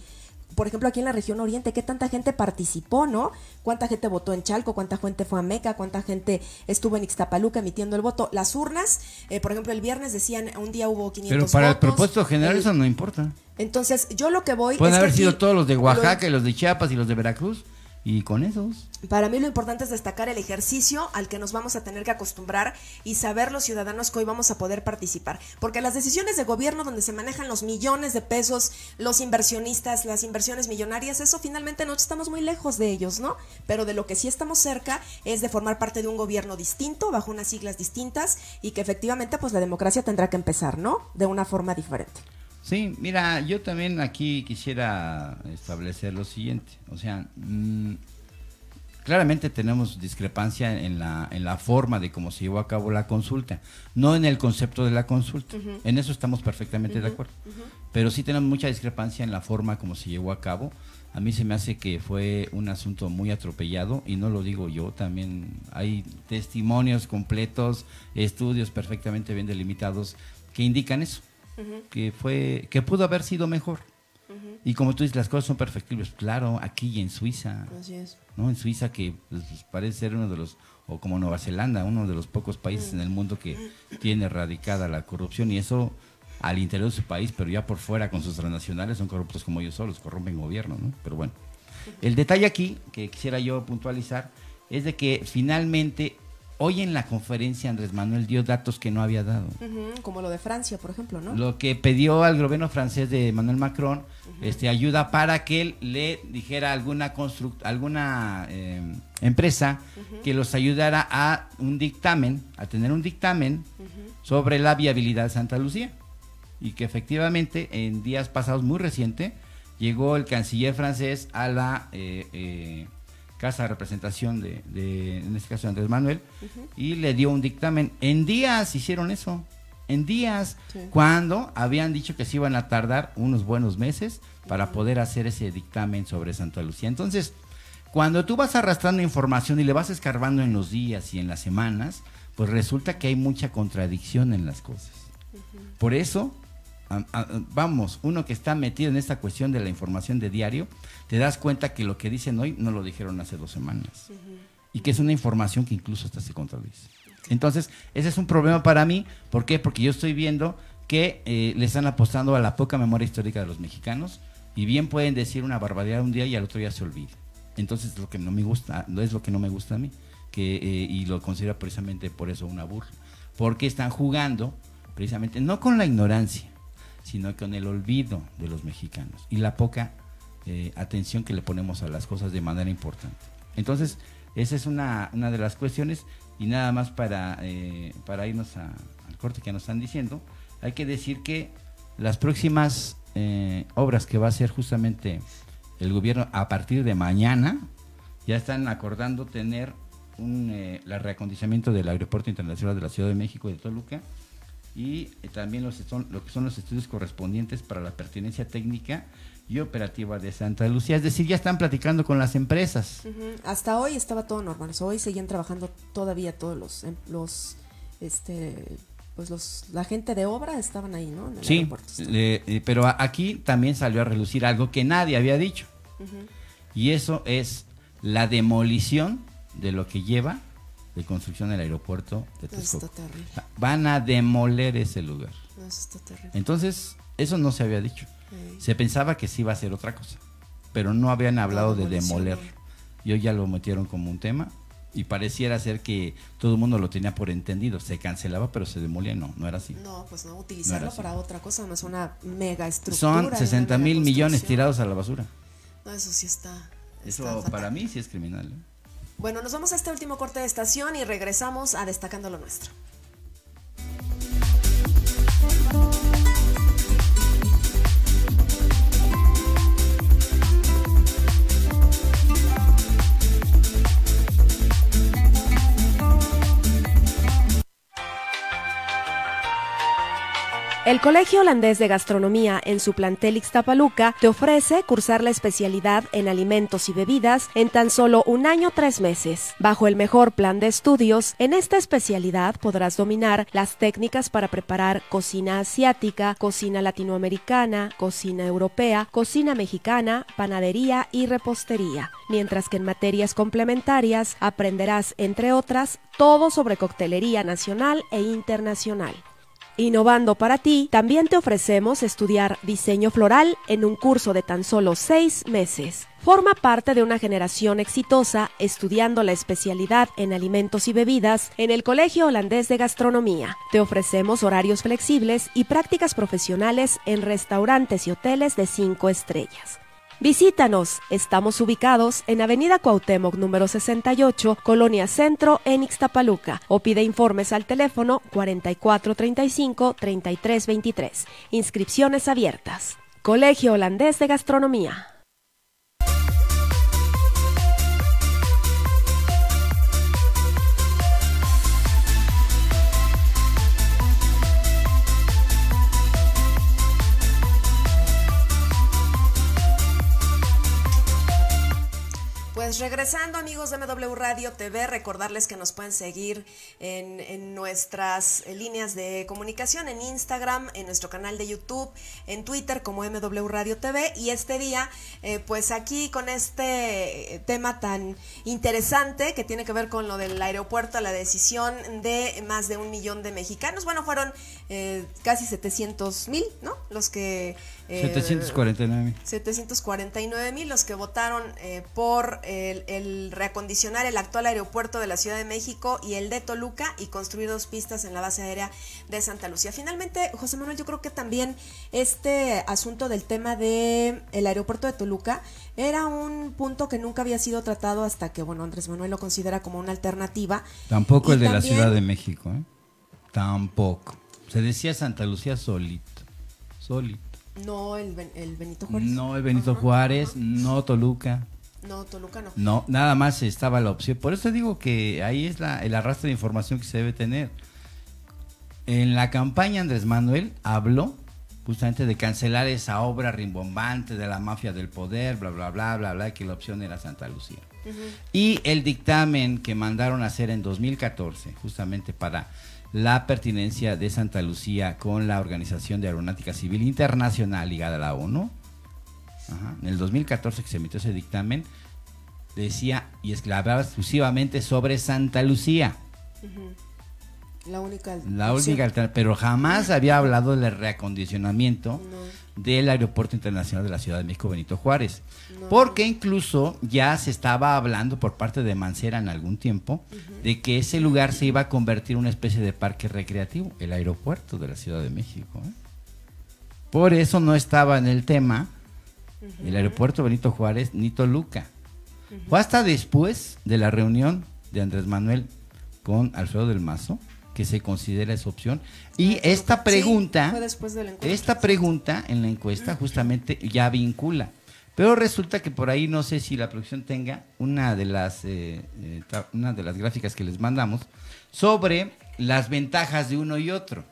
por ejemplo, aquí en la región oriente, qué tanta gente participó, ¿no? ¿Cuánta gente votó en Chalco? ¿Cuánta gente fue a Meca? ¿Cuánta gente estuvo en Ixtapaluca emitiendo el voto? Las urnas, eh, por ejemplo, el viernes decían, un día hubo 500 Pero para el propósito general El- eso no importa. Entonces, yo lo que voy Pueden es que haber sido todos los de lo- Oaxaca y los de Chiapas y los de Veracruz. Y con esos. Para mí lo importante es destacar el ejercicio al que nos vamos a tener que acostumbrar y saber los ciudadanos que hoy vamos a poder participar. Porque las decisiones de gobierno donde se manejan los millones de pesos, los inversionistas, las inversiones millonarias, eso finalmente no estamos muy lejos de ellos, ¿no? Pero de lo que sí estamos cerca es de formar parte de un gobierno distinto, bajo unas siglas distintas y que efectivamente pues la democracia tendrá que empezar, ¿no? De una forma diferente. Sí, mira, yo también aquí quisiera establecer lo siguiente. O sea, mm, claramente tenemos discrepancia en la, en la forma de cómo se llevó a cabo la consulta, no en el concepto de la consulta. En eso estamos perfectamente de acuerdo. Pero sí tenemos mucha discrepancia en la forma como se llevó a cabo. A mí se me hace que fue un asunto muy atropellado y no lo digo yo, también hay testimonios completos, estudios perfectamente bien delimitados que indican eso que fue que pudo haber sido mejor. Y como tú dices, las cosas son perfectibles. Claro, aquí y en Suiza, Así es. ¿no? En Suiza que pues, parece ser uno de los, o como Nueva Zelanda, uno de los pocos países en el mundo que tiene erradicada la corrupción y eso al interior de su país, pero ya por fuera con sus transnacionales son corruptos como ellos solos, corrompen gobierno, ¿no? Pero bueno. El detalle aquí que quisiera yo puntualizar es de que finalmente hoy en la conferencia Andrés Manuel dio datos que no había dado. Como lo de Francia, por ejemplo, ¿no? Lo que pidió al gobierno francés de Emmanuel Macron, este, ayuda para que él le dijera alguna alguna eh, empresa que los ayudara a un dictamen, a tener un dictamen sobre la viabilidad de Santa Lucía. Y que efectivamente en días pasados, muy reciente, llegó el canciller francés a la eh, eh, casa de representación de, de, en este caso, Andrés Manuel, y le dio un dictamen. En días hicieron eso, en días, Sí. cuando habían dicho que se iban a tardar unos buenos meses para poder hacer ese dictamen sobre Santa Lucía. Entonces, cuando tú vas arrastrando información y le vas escarbando en los días y en las semanas, pues resulta que hay mucha contradicción en las cosas. Por eso, a- a- vamos, uno que está metido en esta cuestión de la información de diario, te das cuenta que lo que dicen hoy no lo dijeron hace dos semanas. Y que es una información que incluso hasta se contradice. Entonces, ese es un problema para mí. ¿Por qué? Porque yo estoy viendo que eh, le están apostando a la poca memoria histórica de los mexicanos y bien pueden decir una barbaridad un día y al otro día se olvida. Entonces, lo que no me gusta, no es lo que no me gusta a mí, que, eh, y lo considero precisamente por eso una burla. Porque están jugando precisamente no con la ignorancia, sino con el olvido de los mexicanos y la poca eh, atención que le ponemos a las cosas de manera importante. Entonces, esa es una, una de las cuestiones y nada más para, eh, para irnos al corte que nos están diciendo, hay que decir que las próximas eh, obras que va a hacer justamente el gobierno a partir de mañana, ya están acordando tener un, eh, el reacondicionamiento del Aeropuerto Internacional de la Ciudad de México y de Toluca y eh, también los, son, lo que son los estudios correspondientes para la pertinencia técnica y operativa de Santa Lucía. Es decir, ya están platicando con las empresas. Hasta hoy estaba todo normal. o sea, hoy seguían trabajando todavía todos los, em- los, este, pues los, la gente de obra estaban ahí, ¿no? En el Sí, le- eh, pero aquí también salió a relucir algo que nadie había dicho. Y eso es la demolición de lo que lleva de construcción del aeropuerto de Está Texcoco. terrible. Van a demoler ese lugar. No, eso está terrible. Entonces, eso no se había dicho. Sí. Se pensaba que sí iba a ser otra cosa, pero no habían hablado de demoler. Y hoy ya lo metieron como un tema y pareciera ser que todo el mundo lo tenía por entendido. Se cancelaba, pero se demolía. No, no era así. No, pues no, utilizarlo así. para otra cosa, más una mega estructura. Son y una 60 mil millones tirados a la basura. No, eso sí está. Eso está fatal. para mí sí es criminal. ¿eh? Bueno, nos vamos a este último corte de estación y regresamos a Destacando lo Nuestro. El Colegio Holandés de Gastronomía en su plantel Ixtapaluca te ofrece cursar la especialidad en alimentos y bebidas en tan solo un año tres meses. Bajo el mejor plan de estudios, en esta especialidad podrás dominar las técnicas para preparar cocina asiática, cocina latinoamericana, cocina europea, cocina mexicana, panadería y repostería. Mientras que en materias complementarias aprenderás, entre otras, todo sobre coctelería nacional e internacional. Innovando para ti, también te ofrecemos estudiar diseño floral en un curso de tan solo seis meses. Forma parte de una generación exitosa estudiando la especialidad en alimentos y bebidas en el Colegio Holandés de Gastronomía. Te ofrecemos horarios flexibles y prácticas profesionales en restaurantes y hoteles de cinco estrellas. Visítanos, estamos ubicados en Avenida Cuauhtémoc número 68, Colonia Centro, en Ixtapaluca, o pide informes al teléfono 4435-3323. Inscripciones abiertas. Colegio Holandés de Gastronomía. Pues regresando amigos de MW Radio TV, recordarles que nos pueden seguir en, nuestras líneas de comunicación, en Instagram, en nuestro canal de YouTube, en Twitter como MW Radio TV y este día eh, pues aquí con este tema tan interesante que tiene que ver con lo del aeropuerto, la decisión de más de un millón de mexicanos, bueno fueron eh, casi 700 mil, ¿no? Los que... Eh, 749 mil. 749 mil los que votaron eh, por el, el, reacondicionar el actual aeropuerto de la Ciudad de México y el de Toluca y construir dos pistas en la base aérea de Santa Lucía. Finalmente, José Manuel, yo creo que también este asunto del tema del el aeropuerto de Toluca era un punto que nunca había sido tratado hasta que, bueno, Andrés Manuel lo considera como una alternativa. Tampoco Y el de la Ciudad de México, ¿eh? Tampoco. Se decía Santa Lucía solito. Solito. No el, Ben- el Benito Juárez. No el Benito. Juárez, no Toluca. No, Toluca no. No, nada más estaba la opción. Por eso digo que ahí es la, el arrastre de información que se debe tener. En la campaña Andrés Manuel habló justamente de cancelar esa obra rimbombante de la mafia del poder, bla, bla, bla, bla, bla, que la opción era Santa Lucía. Y el dictamen que mandaron a hacer en 2014, justamente para la pertinencia de Santa Lucía con la Organización de Aeronáutica Civil Internacional ligada a la ONU, Ajá. En el 2014 que se emitió ese dictamen, decía y es que hablaba exclusivamente sobre Santa Lucía, La única. la opción. única alternativa, pero jamás había hablado del reacondicionamiento del Aeropuerto Internacional de la Ciudad de México Benito Juárez. Porque incluso ya se estaba hablando por parte de Mancera en algún tiempo de que ese lugar se iba a convertir en una especie de parque recreativo, el aeropuerto de la Ciudad de México. ¿eh? Por eso no estaba en el tema el aeropuerto Benito Juárez ni Toluca. Fue hasta después de la reunión de Andrés Manuel con Alfredo del Mazo que se considera esa opción. Y esta pregunta, de la encuesta. esta pregunta en la encuesta justamente ya vincula. Pero resulta que por ahí no sé si la producción tenga una de las eh, eh, una de las gráficas que les mandamos sobre las ventajas de uno y otro.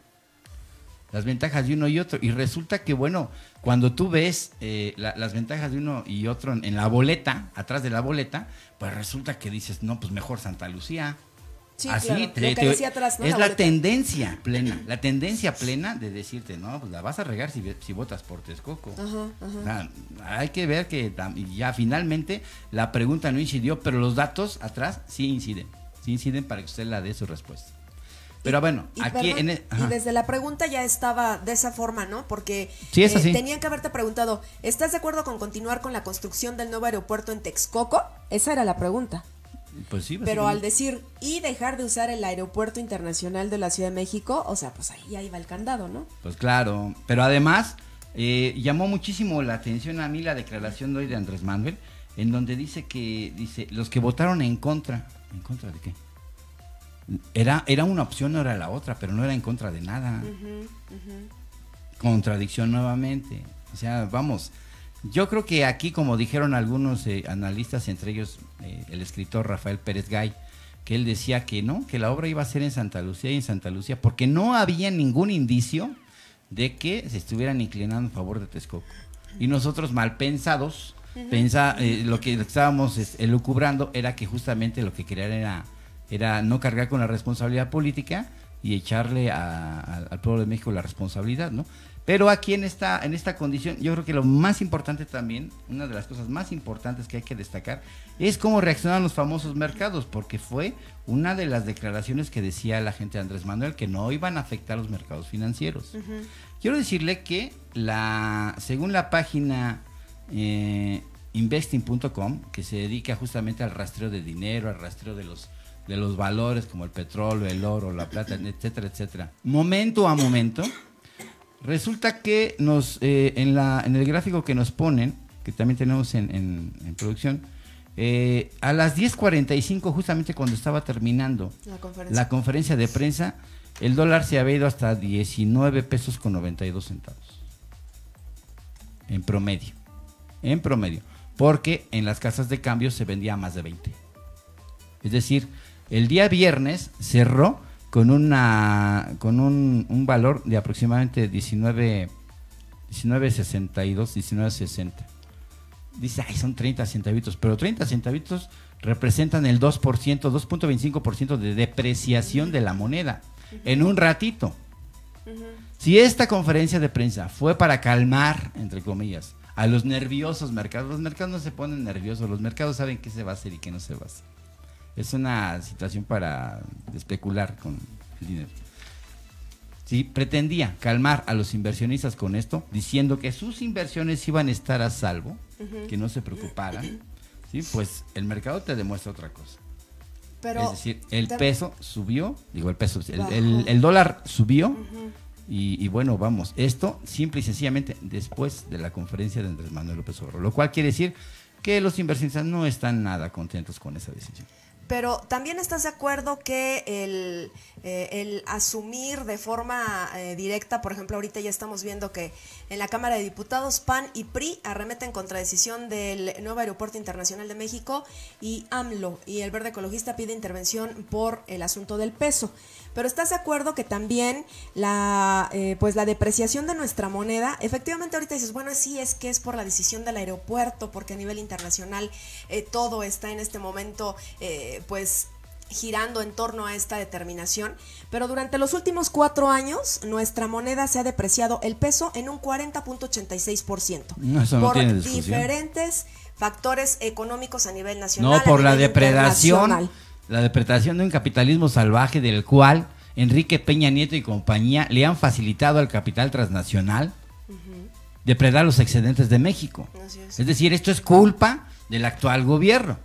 Las ventajas de uno y otro. Y resulta que, bueno, cuando tú ves eh, la- las ventajas de uno y otro en, en la boleta, atrás de la boleta, pues resulta que dices, no, pues mejor Santa Lucía. Sí, Así, claro, te- lo que te- decía atrás, ¿no? es La tendencia plena, la tendencia plena de decirte, no, pues la vas a regar si, si votas por Texcoco. Ajá, ajá. O sea, hay que ver que ya finalmente la pregunta no incidió, pero los datos atrás sí inciden, sí inciden para que usted la dé su respuesta. Pero bueno, Y, aquí perdón, en e- y desde la pregunta ya estaba de esa forma, ¿no? Porque eh, Sí, es así. tenían que haberte preguntado, ¿estás de acuerdo con continuar con la construcción del nuevo aeropuerto en Texcoco? Esa era la pregunta. Pues sí, Pero al decir y dejar de usar el aeropuerto internacional de la Ciudad de México, o sea, pues ahí ya iba el candado, ¿no? Pues claro, pero además eh, llamó muchísimo la atención a mí la declaración de hoy de Andrés Manuel, en donde dice que dice los que votaron en contra, ¿en contra de qué? Era, era una opción, no era la otra, pero no era en contra de nada. Contradicción nuevamente. O sea, vamos, yo creo que aquí, como dijeron algunos eh, analistas, entre ellos eh, el escritor Rafael Pérez Gay, que él decía que no, que la obra iba a ser en Santa Lucía y en Santa Lucía, porque no había ningún indicio de que se estuvieran inclinando en favor de Texcoco. Y nosotros mal pensados, pensa, eh, lo que estábamos es, elucubrando era que justamente lo que querían era, era no cargar con la responsabilidad política y echarle a- a- al pueblo de México la responsabilidad, ¿no? Pero aquí en esta, en esta condición, yo creo que lo más importante también, una de las cosas más importantes que hay que destacar, es cómo reaccionaron los famosos mercados, porque fue una de las declaraciones que decía la gente de Andrés Manuel que no iban a afectar los mercados financieros. Quiero decirle que la, según la página eh, investing.com, que se dedica justamente al rastreo de dinero, al rastreo de los de los valores como el petróleo, el oro, la plata, etcétera, etcétera. Momento a momento, resulta que nos eh, en la en el gráfico que nos ponen, que también tenemos en, en- en producción, eh, a las 10:45 justamente cuando estaba terminando La conferencia. la conferencia de prensa, el dólar se había ido hasta 19 pesos con 92 centavos. En promedio. En promedio. Porque en las casas de cambio se vendía a más de 20. Es decir, el día viernes cerró con una con un, un valor de aproximadamente 19 19.62, 19.60. Dice, ay, son 30 centavitos, pero 30 centavitos representan el 2%, 2.25% de depreciación de la moneda en un ratito. Si esta conferencia de prensa fue para calmar, entre comillas, a los nerviosos mercados, los mercados no se ponen nerviosos, los mercados saben qué se va a hacer y qué no se va a hacer. Es una situación para especular con el dinero. Si pretendía calmar a los inversionistas con esto, diciendo que sus inversiones iban a estar a salvo, que no se preocuparan, ¿sí? pues el mercado te demuestra otra cosa. Pero es decir, el peso subió, digo el peso, el, Bajó. el- el dólar subió y, y bueno, vamos, esto simple y sencillamente después de la conferencia de Andrés Manuel López Obrador, lo cual quiere decir que los inversionistas no están nada contentos con esa decisión. Pero también estás de acuerdo que el, eh, el asumir de forma eh, directa, por ejemplo, ahorita ya estamos viendo que en la Cámara de Diputados PAN y PRI arremeten contra decisión del nuevo Aeropuerto Internacional de México y AMLO y el Verde Ecologista pide intervención por el asunto del peso. Pero estás de acuerdo que también la eh, pues la depreciación de nuestra moneda, efectivamente ahorita dices, bueno, sí es que es por la decisión del aeropuerto, porque a nivel internacional eh, todo está en este momento eh, pues girando en torno a esta determinación, pero durante los últimos cuatro años nuestra moneda se ha depreciado el peso en un 40.86% No, eso no por discusión. diferentes factores económicos a nivel nacional. No, por la depredación. La depredación de un capitalismo salvaje del cual Enrique Peña Nieto y compañía le han facilitado al capital transnacional depredar los excedentes de México. Es. Es decir, esto es culpa del actual gobierno,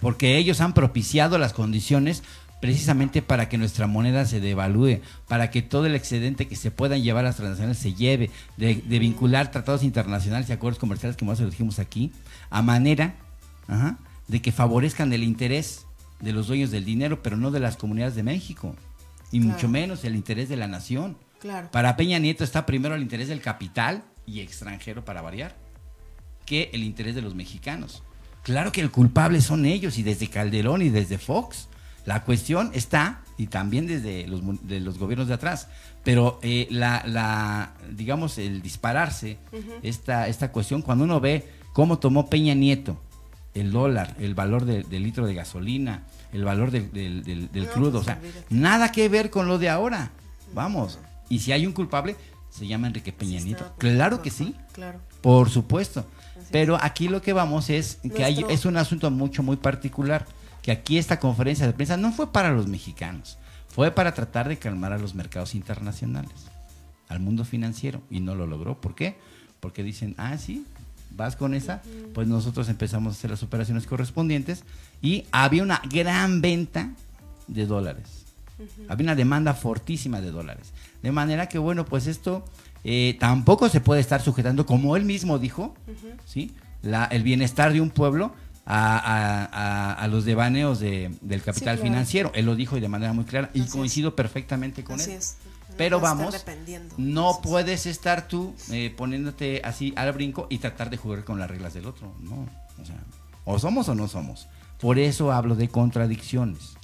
porque ellos han propiciado las condiciones precisamente para que nuestra moneda se devalúe, para que todo el excedente que se puedan llevar a las transnacionales se lleve, de, de vincular tratados internacionales y acuerdos comerciales, como ya dijimos aquí, a manera ajá, de que favorezcan el interés de los dueños del dinero, pero no de las comunidades de México, y Claro. mucho menos el interés de la nación. Claro. Para Peña Nieto está primero el interés del capital y extranjero para variar, que el interés de los mexicanos. Claro que el culpable son ellos y desde Calderón y desde Fox. La cuestión está, y también desde los, de los gobiernos de atrás, pero eh, la, la, digamos, el dispararse esta, esta cuestión, cuando uno ve cómo tomó Peña Nieto el dólar, el valor de- del litro de gasolina, el valor del, del- del- del No, crudo, pues, o sea, olvídate. nada que ver con lo de ahora. Vamos. Y si hay un culpable, se llama Enrique Peña Nieto. Claro que sí. Claro. Por supuesto. Pero aquí lo que vamos es que hay, es un asunto mucho, muy particular. Que aquí esta conferencia de prensa no fue para los mexicanos, fue para tratar de calmar a los mercados internacionales, al mundo financiero, y no lo logró. ¿Por qué? Porque dicen, ah, sí, vas con esa, pues nosotros empezamos a hacer las operaciones correspondientes y había una gran venta de dólares. Había una demanda fortísima de dólares. De manera que, bueno, pues esto eh, tampoco se puede estar sujetando, como él mismo dijo, ¿sí? La- el bienestar de un pueblo a, a- a- a los devaneos de- del capital claro. financiero. Él lo dijo de manera muy clara y es. coincido perfectamente con Así él. es. Pero vamos, no puedes estar tú eh, poniéndote así al brinco y tratar de jugar con las reglas del otro. No, o sea, o somos o no somos. Por eso hablo de contradicciones,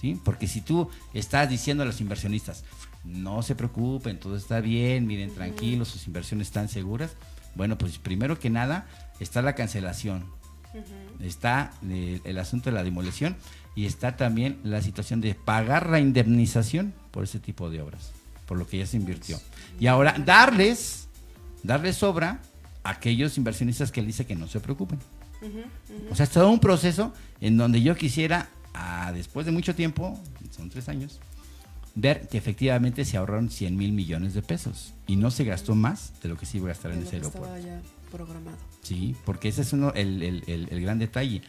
¿sí? Porque si tú estás diciendo a los inversionistas, no se preocupen, todo está bien, miren, tranquilos, sus inversiones están seguras. Bueno, pues primero que nada está la cancelación, está el, el asunto de la demolición y está también la situación de pagar la indemnización por ese tipo de obras, por lo que ya se invirtió. Y ahora darles, darles obra a aquellos inversionistas que él dice que no se preocupen. O sea, es todo un proceso en donde yo quisiera, después de mucho tiempo, son tres años, ver que efectivamente se ahorraron 100 mil millones de pesos y no se gastó más de lo que se iba a gastar De en ese aeropuerto. programado. Sí, porque ese es uno, el, el- el- el gran detalle.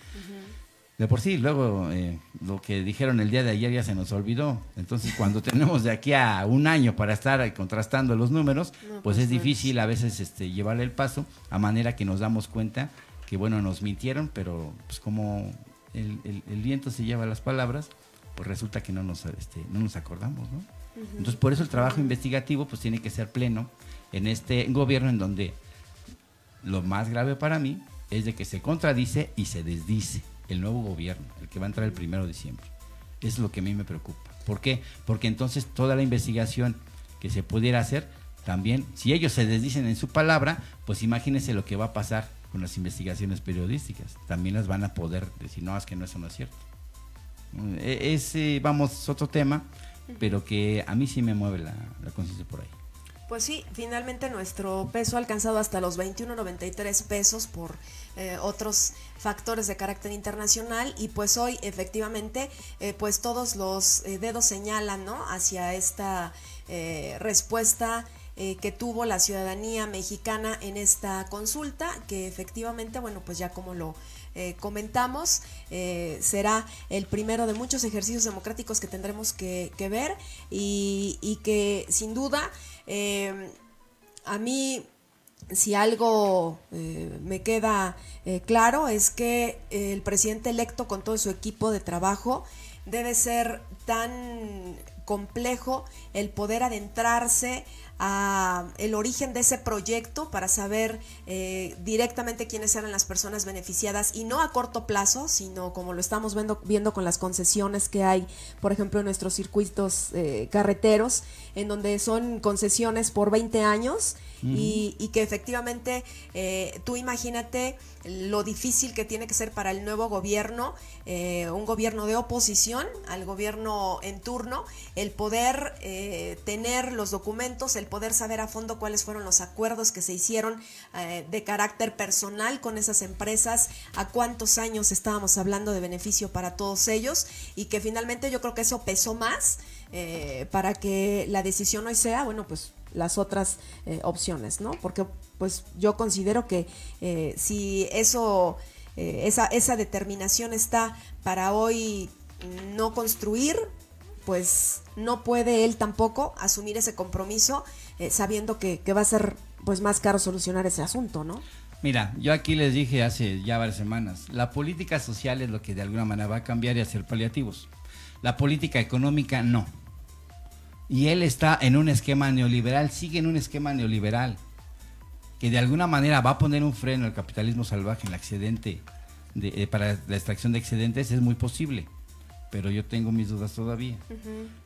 De por sí, luego eh, lo que dijeron el día de ayer ya se nos olvidó. Entonces, cuando tenemos de aquí a un año para estar contrastando los números, No, pues pues es difícil a veces este, llevarle el paso a manera que nos damos cuenta que, bueno, nos mintieron, pero pues como el, el- el viento se lleva las palabras, pues resulta que no nos, este, no nos acordamos, ¿no? Entonces, por eso el trabajo investigativo pues tiene que ser pleno en este gobierno en donde lo más grave para mí es de que se contradice y se desdice el nuevo gobierno, el que va a entrar el primero de diciembre. Es lo que a mí me preocupa. ¿Por qué? Porque entonces toda la investigación que se pudiera hacer, también, si ellos se desdicen en su palabra, pues imagínense lo que va a pasar con las investigaciones periodísticas. También las van a poder decir, no, es que no, eso no es cierto. Mm, e- Es, eh, vamos, es otro tema, pero que a mí sí me mueve la, la conciencia por ahí. Pues sí, finalmente nuestro peso ha alcanzado hasta los 21.93 pesos por eh, otros factores de carácter internacional y pues hoy efectivamente eh, pues todos los eh, dedos señalan ¿no? hacia esta respuesta que tuvo la ciudadanía mexicana en esta consulta que efectivamente bueno pues ya como lo comentamos, será el primero de muchos ejercicios democráticos que tendremos que, ver y, que sin duda a mí si algo eh, me queda eh, claro es que el presidente electo con todo su equipo de trabajo debe ser tan complejo el poder adentrarse a el origen de ese proyecto para saber eh, directamente quiénes eran las personas beneficiadas y no a corto plazo, sino como lo estamos viendo, viendo con las concesiones que hay, por ejemplo, en nuestros circuitos carreteros, en donde son concesiones por 20 años y, y que efectivamente eh, tú imagínate lo difícil que tiene que ser para el nuevo gobierno, eh, un gobierno de oposición al gobierno en turno, el poder eh, tener los documentos, el poder saber a fondo cuáles fueron los acuerdos que se hicieron eh, de carácter personal con esas empresas, a cuántos años estábamos hablando de beneficio para todos ellos y que finalmente yo creo que eso pesó más eh, para que la decisión hoy sea, bueno, pues las otras eh, opciones, ¿no? Porque pues yo considero que eh, si eso, eh, esa, esa determinación está para hoy no construir, pues no puede él tampoco asumir ese compromiso sabiendo que, que va a ser pues más caro solucionar ese asunto, ¿no? Mira, yo aquí les dije hace ya varias semanas, la política social es lo que de alguna manera va a cambiar y hacer paliativos. La política económica no. Y él está en un esquema neoliberal, sigue en un esquema neoliberal, que de alguna manera va a poner un freno al capitalismo salvaje en el excedente, de- eh, para la extracción de excedentes, es muy posible. Pero yo tengo mis dudas todavía.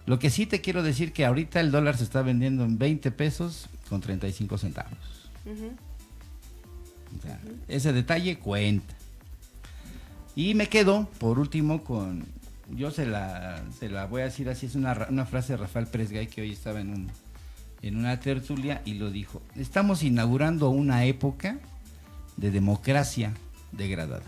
Lo que sí te quiero decir que ahorita el dólar se está vendiendo en 20 pesos con 35 centavos. O sea, ese detalle cuenta. Y me quedo, por último, con. Yo se la, se la voy a decir así: es una, una frase de Rafael Pérez Gay que hoy estaba en, un, en una tertulia y lo dijo. Estamos inaugurando una época de democracia degradada.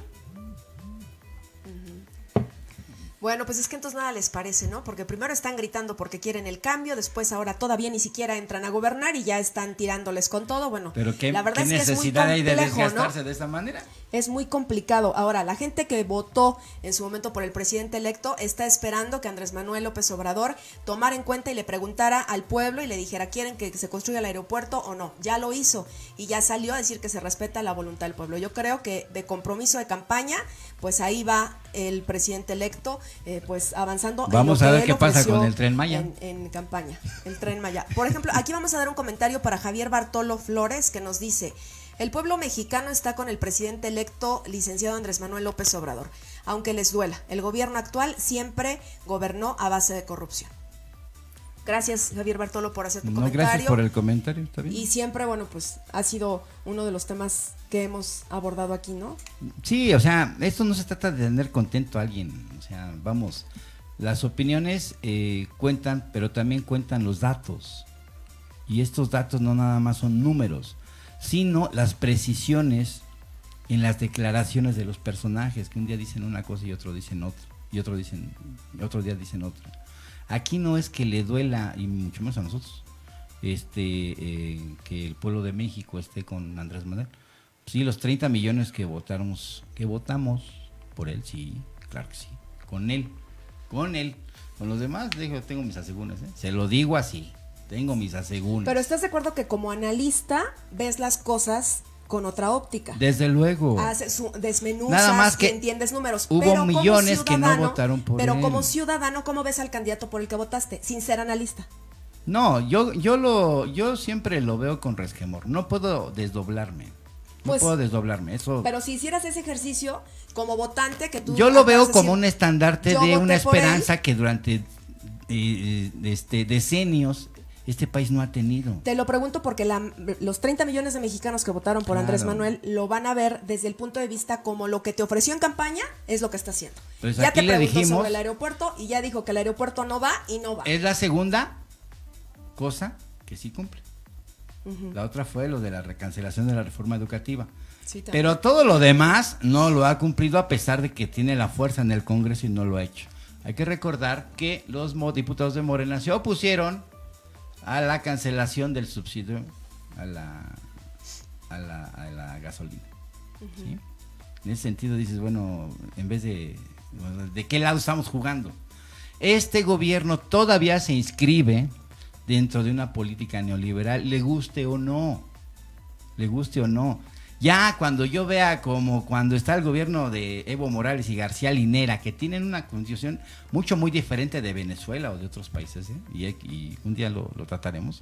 Bueno, pues es que entonces nada les parece, ¿no? Porque primero están gritando porque quieren el cambio, después ahora todavía ni siquiera entran a gobernar y ya están tirándoles con todo. Bueno, Pero qué, la verdad qué es que es muy necesidad hay de complejo, ¿no? desgastarse de esa manera. Es muy complicado. Ahora, la gente que votó en su momento por el presidente electo está esperando que Andrés Manuel López Obrador tomara en cuenta y le preguntara al pueblo y le dijera, ¿quieren que se construya el aeropuerto o no? Ya lo hizo y ya salió a decir que se respeta la voluntad del pueblo. Yo creo que de compromiso de campaña, pues ahí va el presidente electo, eh, pues avanzando. en Vamos lo a ver qué pasa con el Tren Maya. En, en campaña, el tren Maya. Por ejemplo, aquí vamos a dar un comentario para Javier Bartolo Flores que nos dice, el pueblo mexicano está con el presidente electo licenciado Andrés Manuel López Obrador, aunque les duela. El gobierno actual siempre gobernó a base de corrupción. Gracias, Javier Bartolo, por hacer tu No, comentario. gracias por el comentario, está bien. Y siempre, bueno, pues ha sido uno de los temas que hemos abordado aquí, ¿no? Sí, o sea, esto no se trata de tener contento a alguien. O sea, vamos, las opiniones eh, cuentan, pero también cuentan los datos. Y estos datos no nada más son números, sino las precisiones en las declaraciones de los personajes, que un día dicen una cosa y otro dicen otra, y otro dicen, y otro día dicen otra. Aquí no es que le duela, y mucho menos a nosotros, este, eh, que el pueblo de México esté con Andrés Manuel. Sí, los 30 millones que votamos, que votamos por él, sí, claro que sí, con él, con él. Con los demás, tengo mis asegúnes, ¿eh? se lo digo así, tengo mis asegúnes. Pero estás de acuerdo que como analista ves las cosas con otra óptica. Desde luego. Haces su- desmenuzas, Nada más que entiendes números. hubo pero millones que no votaron por Pero él. como ciudadano, ¿cómo ves al candidato por el que votaste? Sin ser analista. No, yo, yo lo, yo siempre lo veo con resquemor. No puedo desdoblarme. No Pues, puedo desdoblarme. Eso. Pero si hicieras ese ejercicio como votante que tú... Yo lo veo como decir, un estandarte de una esperanza que durante eh, eh, este decenios este país no ha tenido. Te lo pregunto porque la- los 30 millones de mexicanos que votaron por Andrés. Manuel lo van a ver desde el punto de vista como lo que te ofreció en campaña es lo que está haciendo. Pues ya aquí te le preguntó dijimos- sobre el aeropuerto y ya dijo que el aeropuerto no va y no va. Es la segunda cosa que sí cumple. La otra fue lo de la recancelación de la reforma educativa. Sí. Pero todo lo demás no lo ha cumplido a pesar de que tiene la fuerza en el Congreso y no lo ha hecho. Hay que recordar que los diputados de Morena se opusieron a la cancelación del subsidio a la, a la, a la gasolina. ¿sí? En ese sentido dices, bueno, en vez de... ¿De qué lado estamos jugando? Este gobierno todavía se inscribe dentro de una política neoliberal, le guste o no le guste o no. Ya cuando yo vea como cuando está el gobierno de Evo Morales y García Linera, que tienen una condición mucho, muy diferente de Venezuela o de otros países, ¿eh? y, y un día lo, lo trataremos,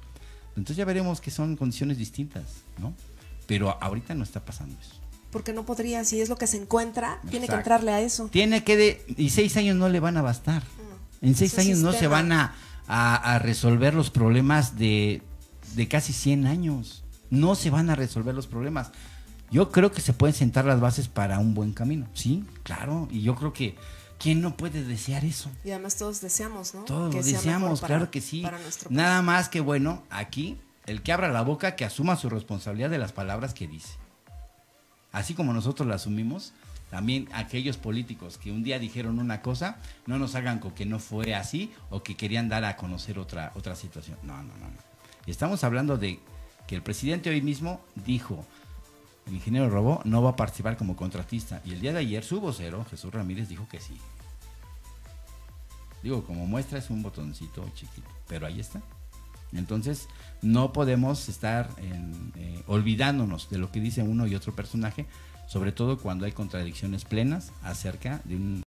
entonces ya veremos que son condiciones distintas, ¿no? Pero ahorita no está pasando eso. Porque no podría, si es lo que se encuentra, tiene que entrarle a eso. Tiene que, de, y seis años no le van a bastar. En seis años no se van a, a- a resolver los problemas de, de casi 100 años. No se van a resolver los problemas. Yo creo que se pueden sentar las bases para un buen camino. Sí, claro. Y yo creo que, ¿quién no puede desear eso? Y además todos deseamos, ¿no? Todos Que lo deseamos, para- claro que sí. para nuestro país. Nada más que bueno, aquí, el que abra la boca, que asuma su responsabilidad de las palabras que dice. Así como nosotros la asumimos, también aquellos políticos que un día dijeron una cosa, no nos hagan con que no fue así o que querían dar a conocer otra, otra situación. No, no, no, no. Estamos hablando de que el presidente hoy mismo dijo, el ingeniero Robó no va a participar como contratista. Y el día de ayer su vocero, Jesús Ramírez, dijo que sí. Digo, como muestra es un botoncito chiquito, pero ahí está. Entonces, no podemos estar eh, olvidándonos de lo que dice uno y otro personaje, sobre todo cuando hay contradicciones plenas acerca de un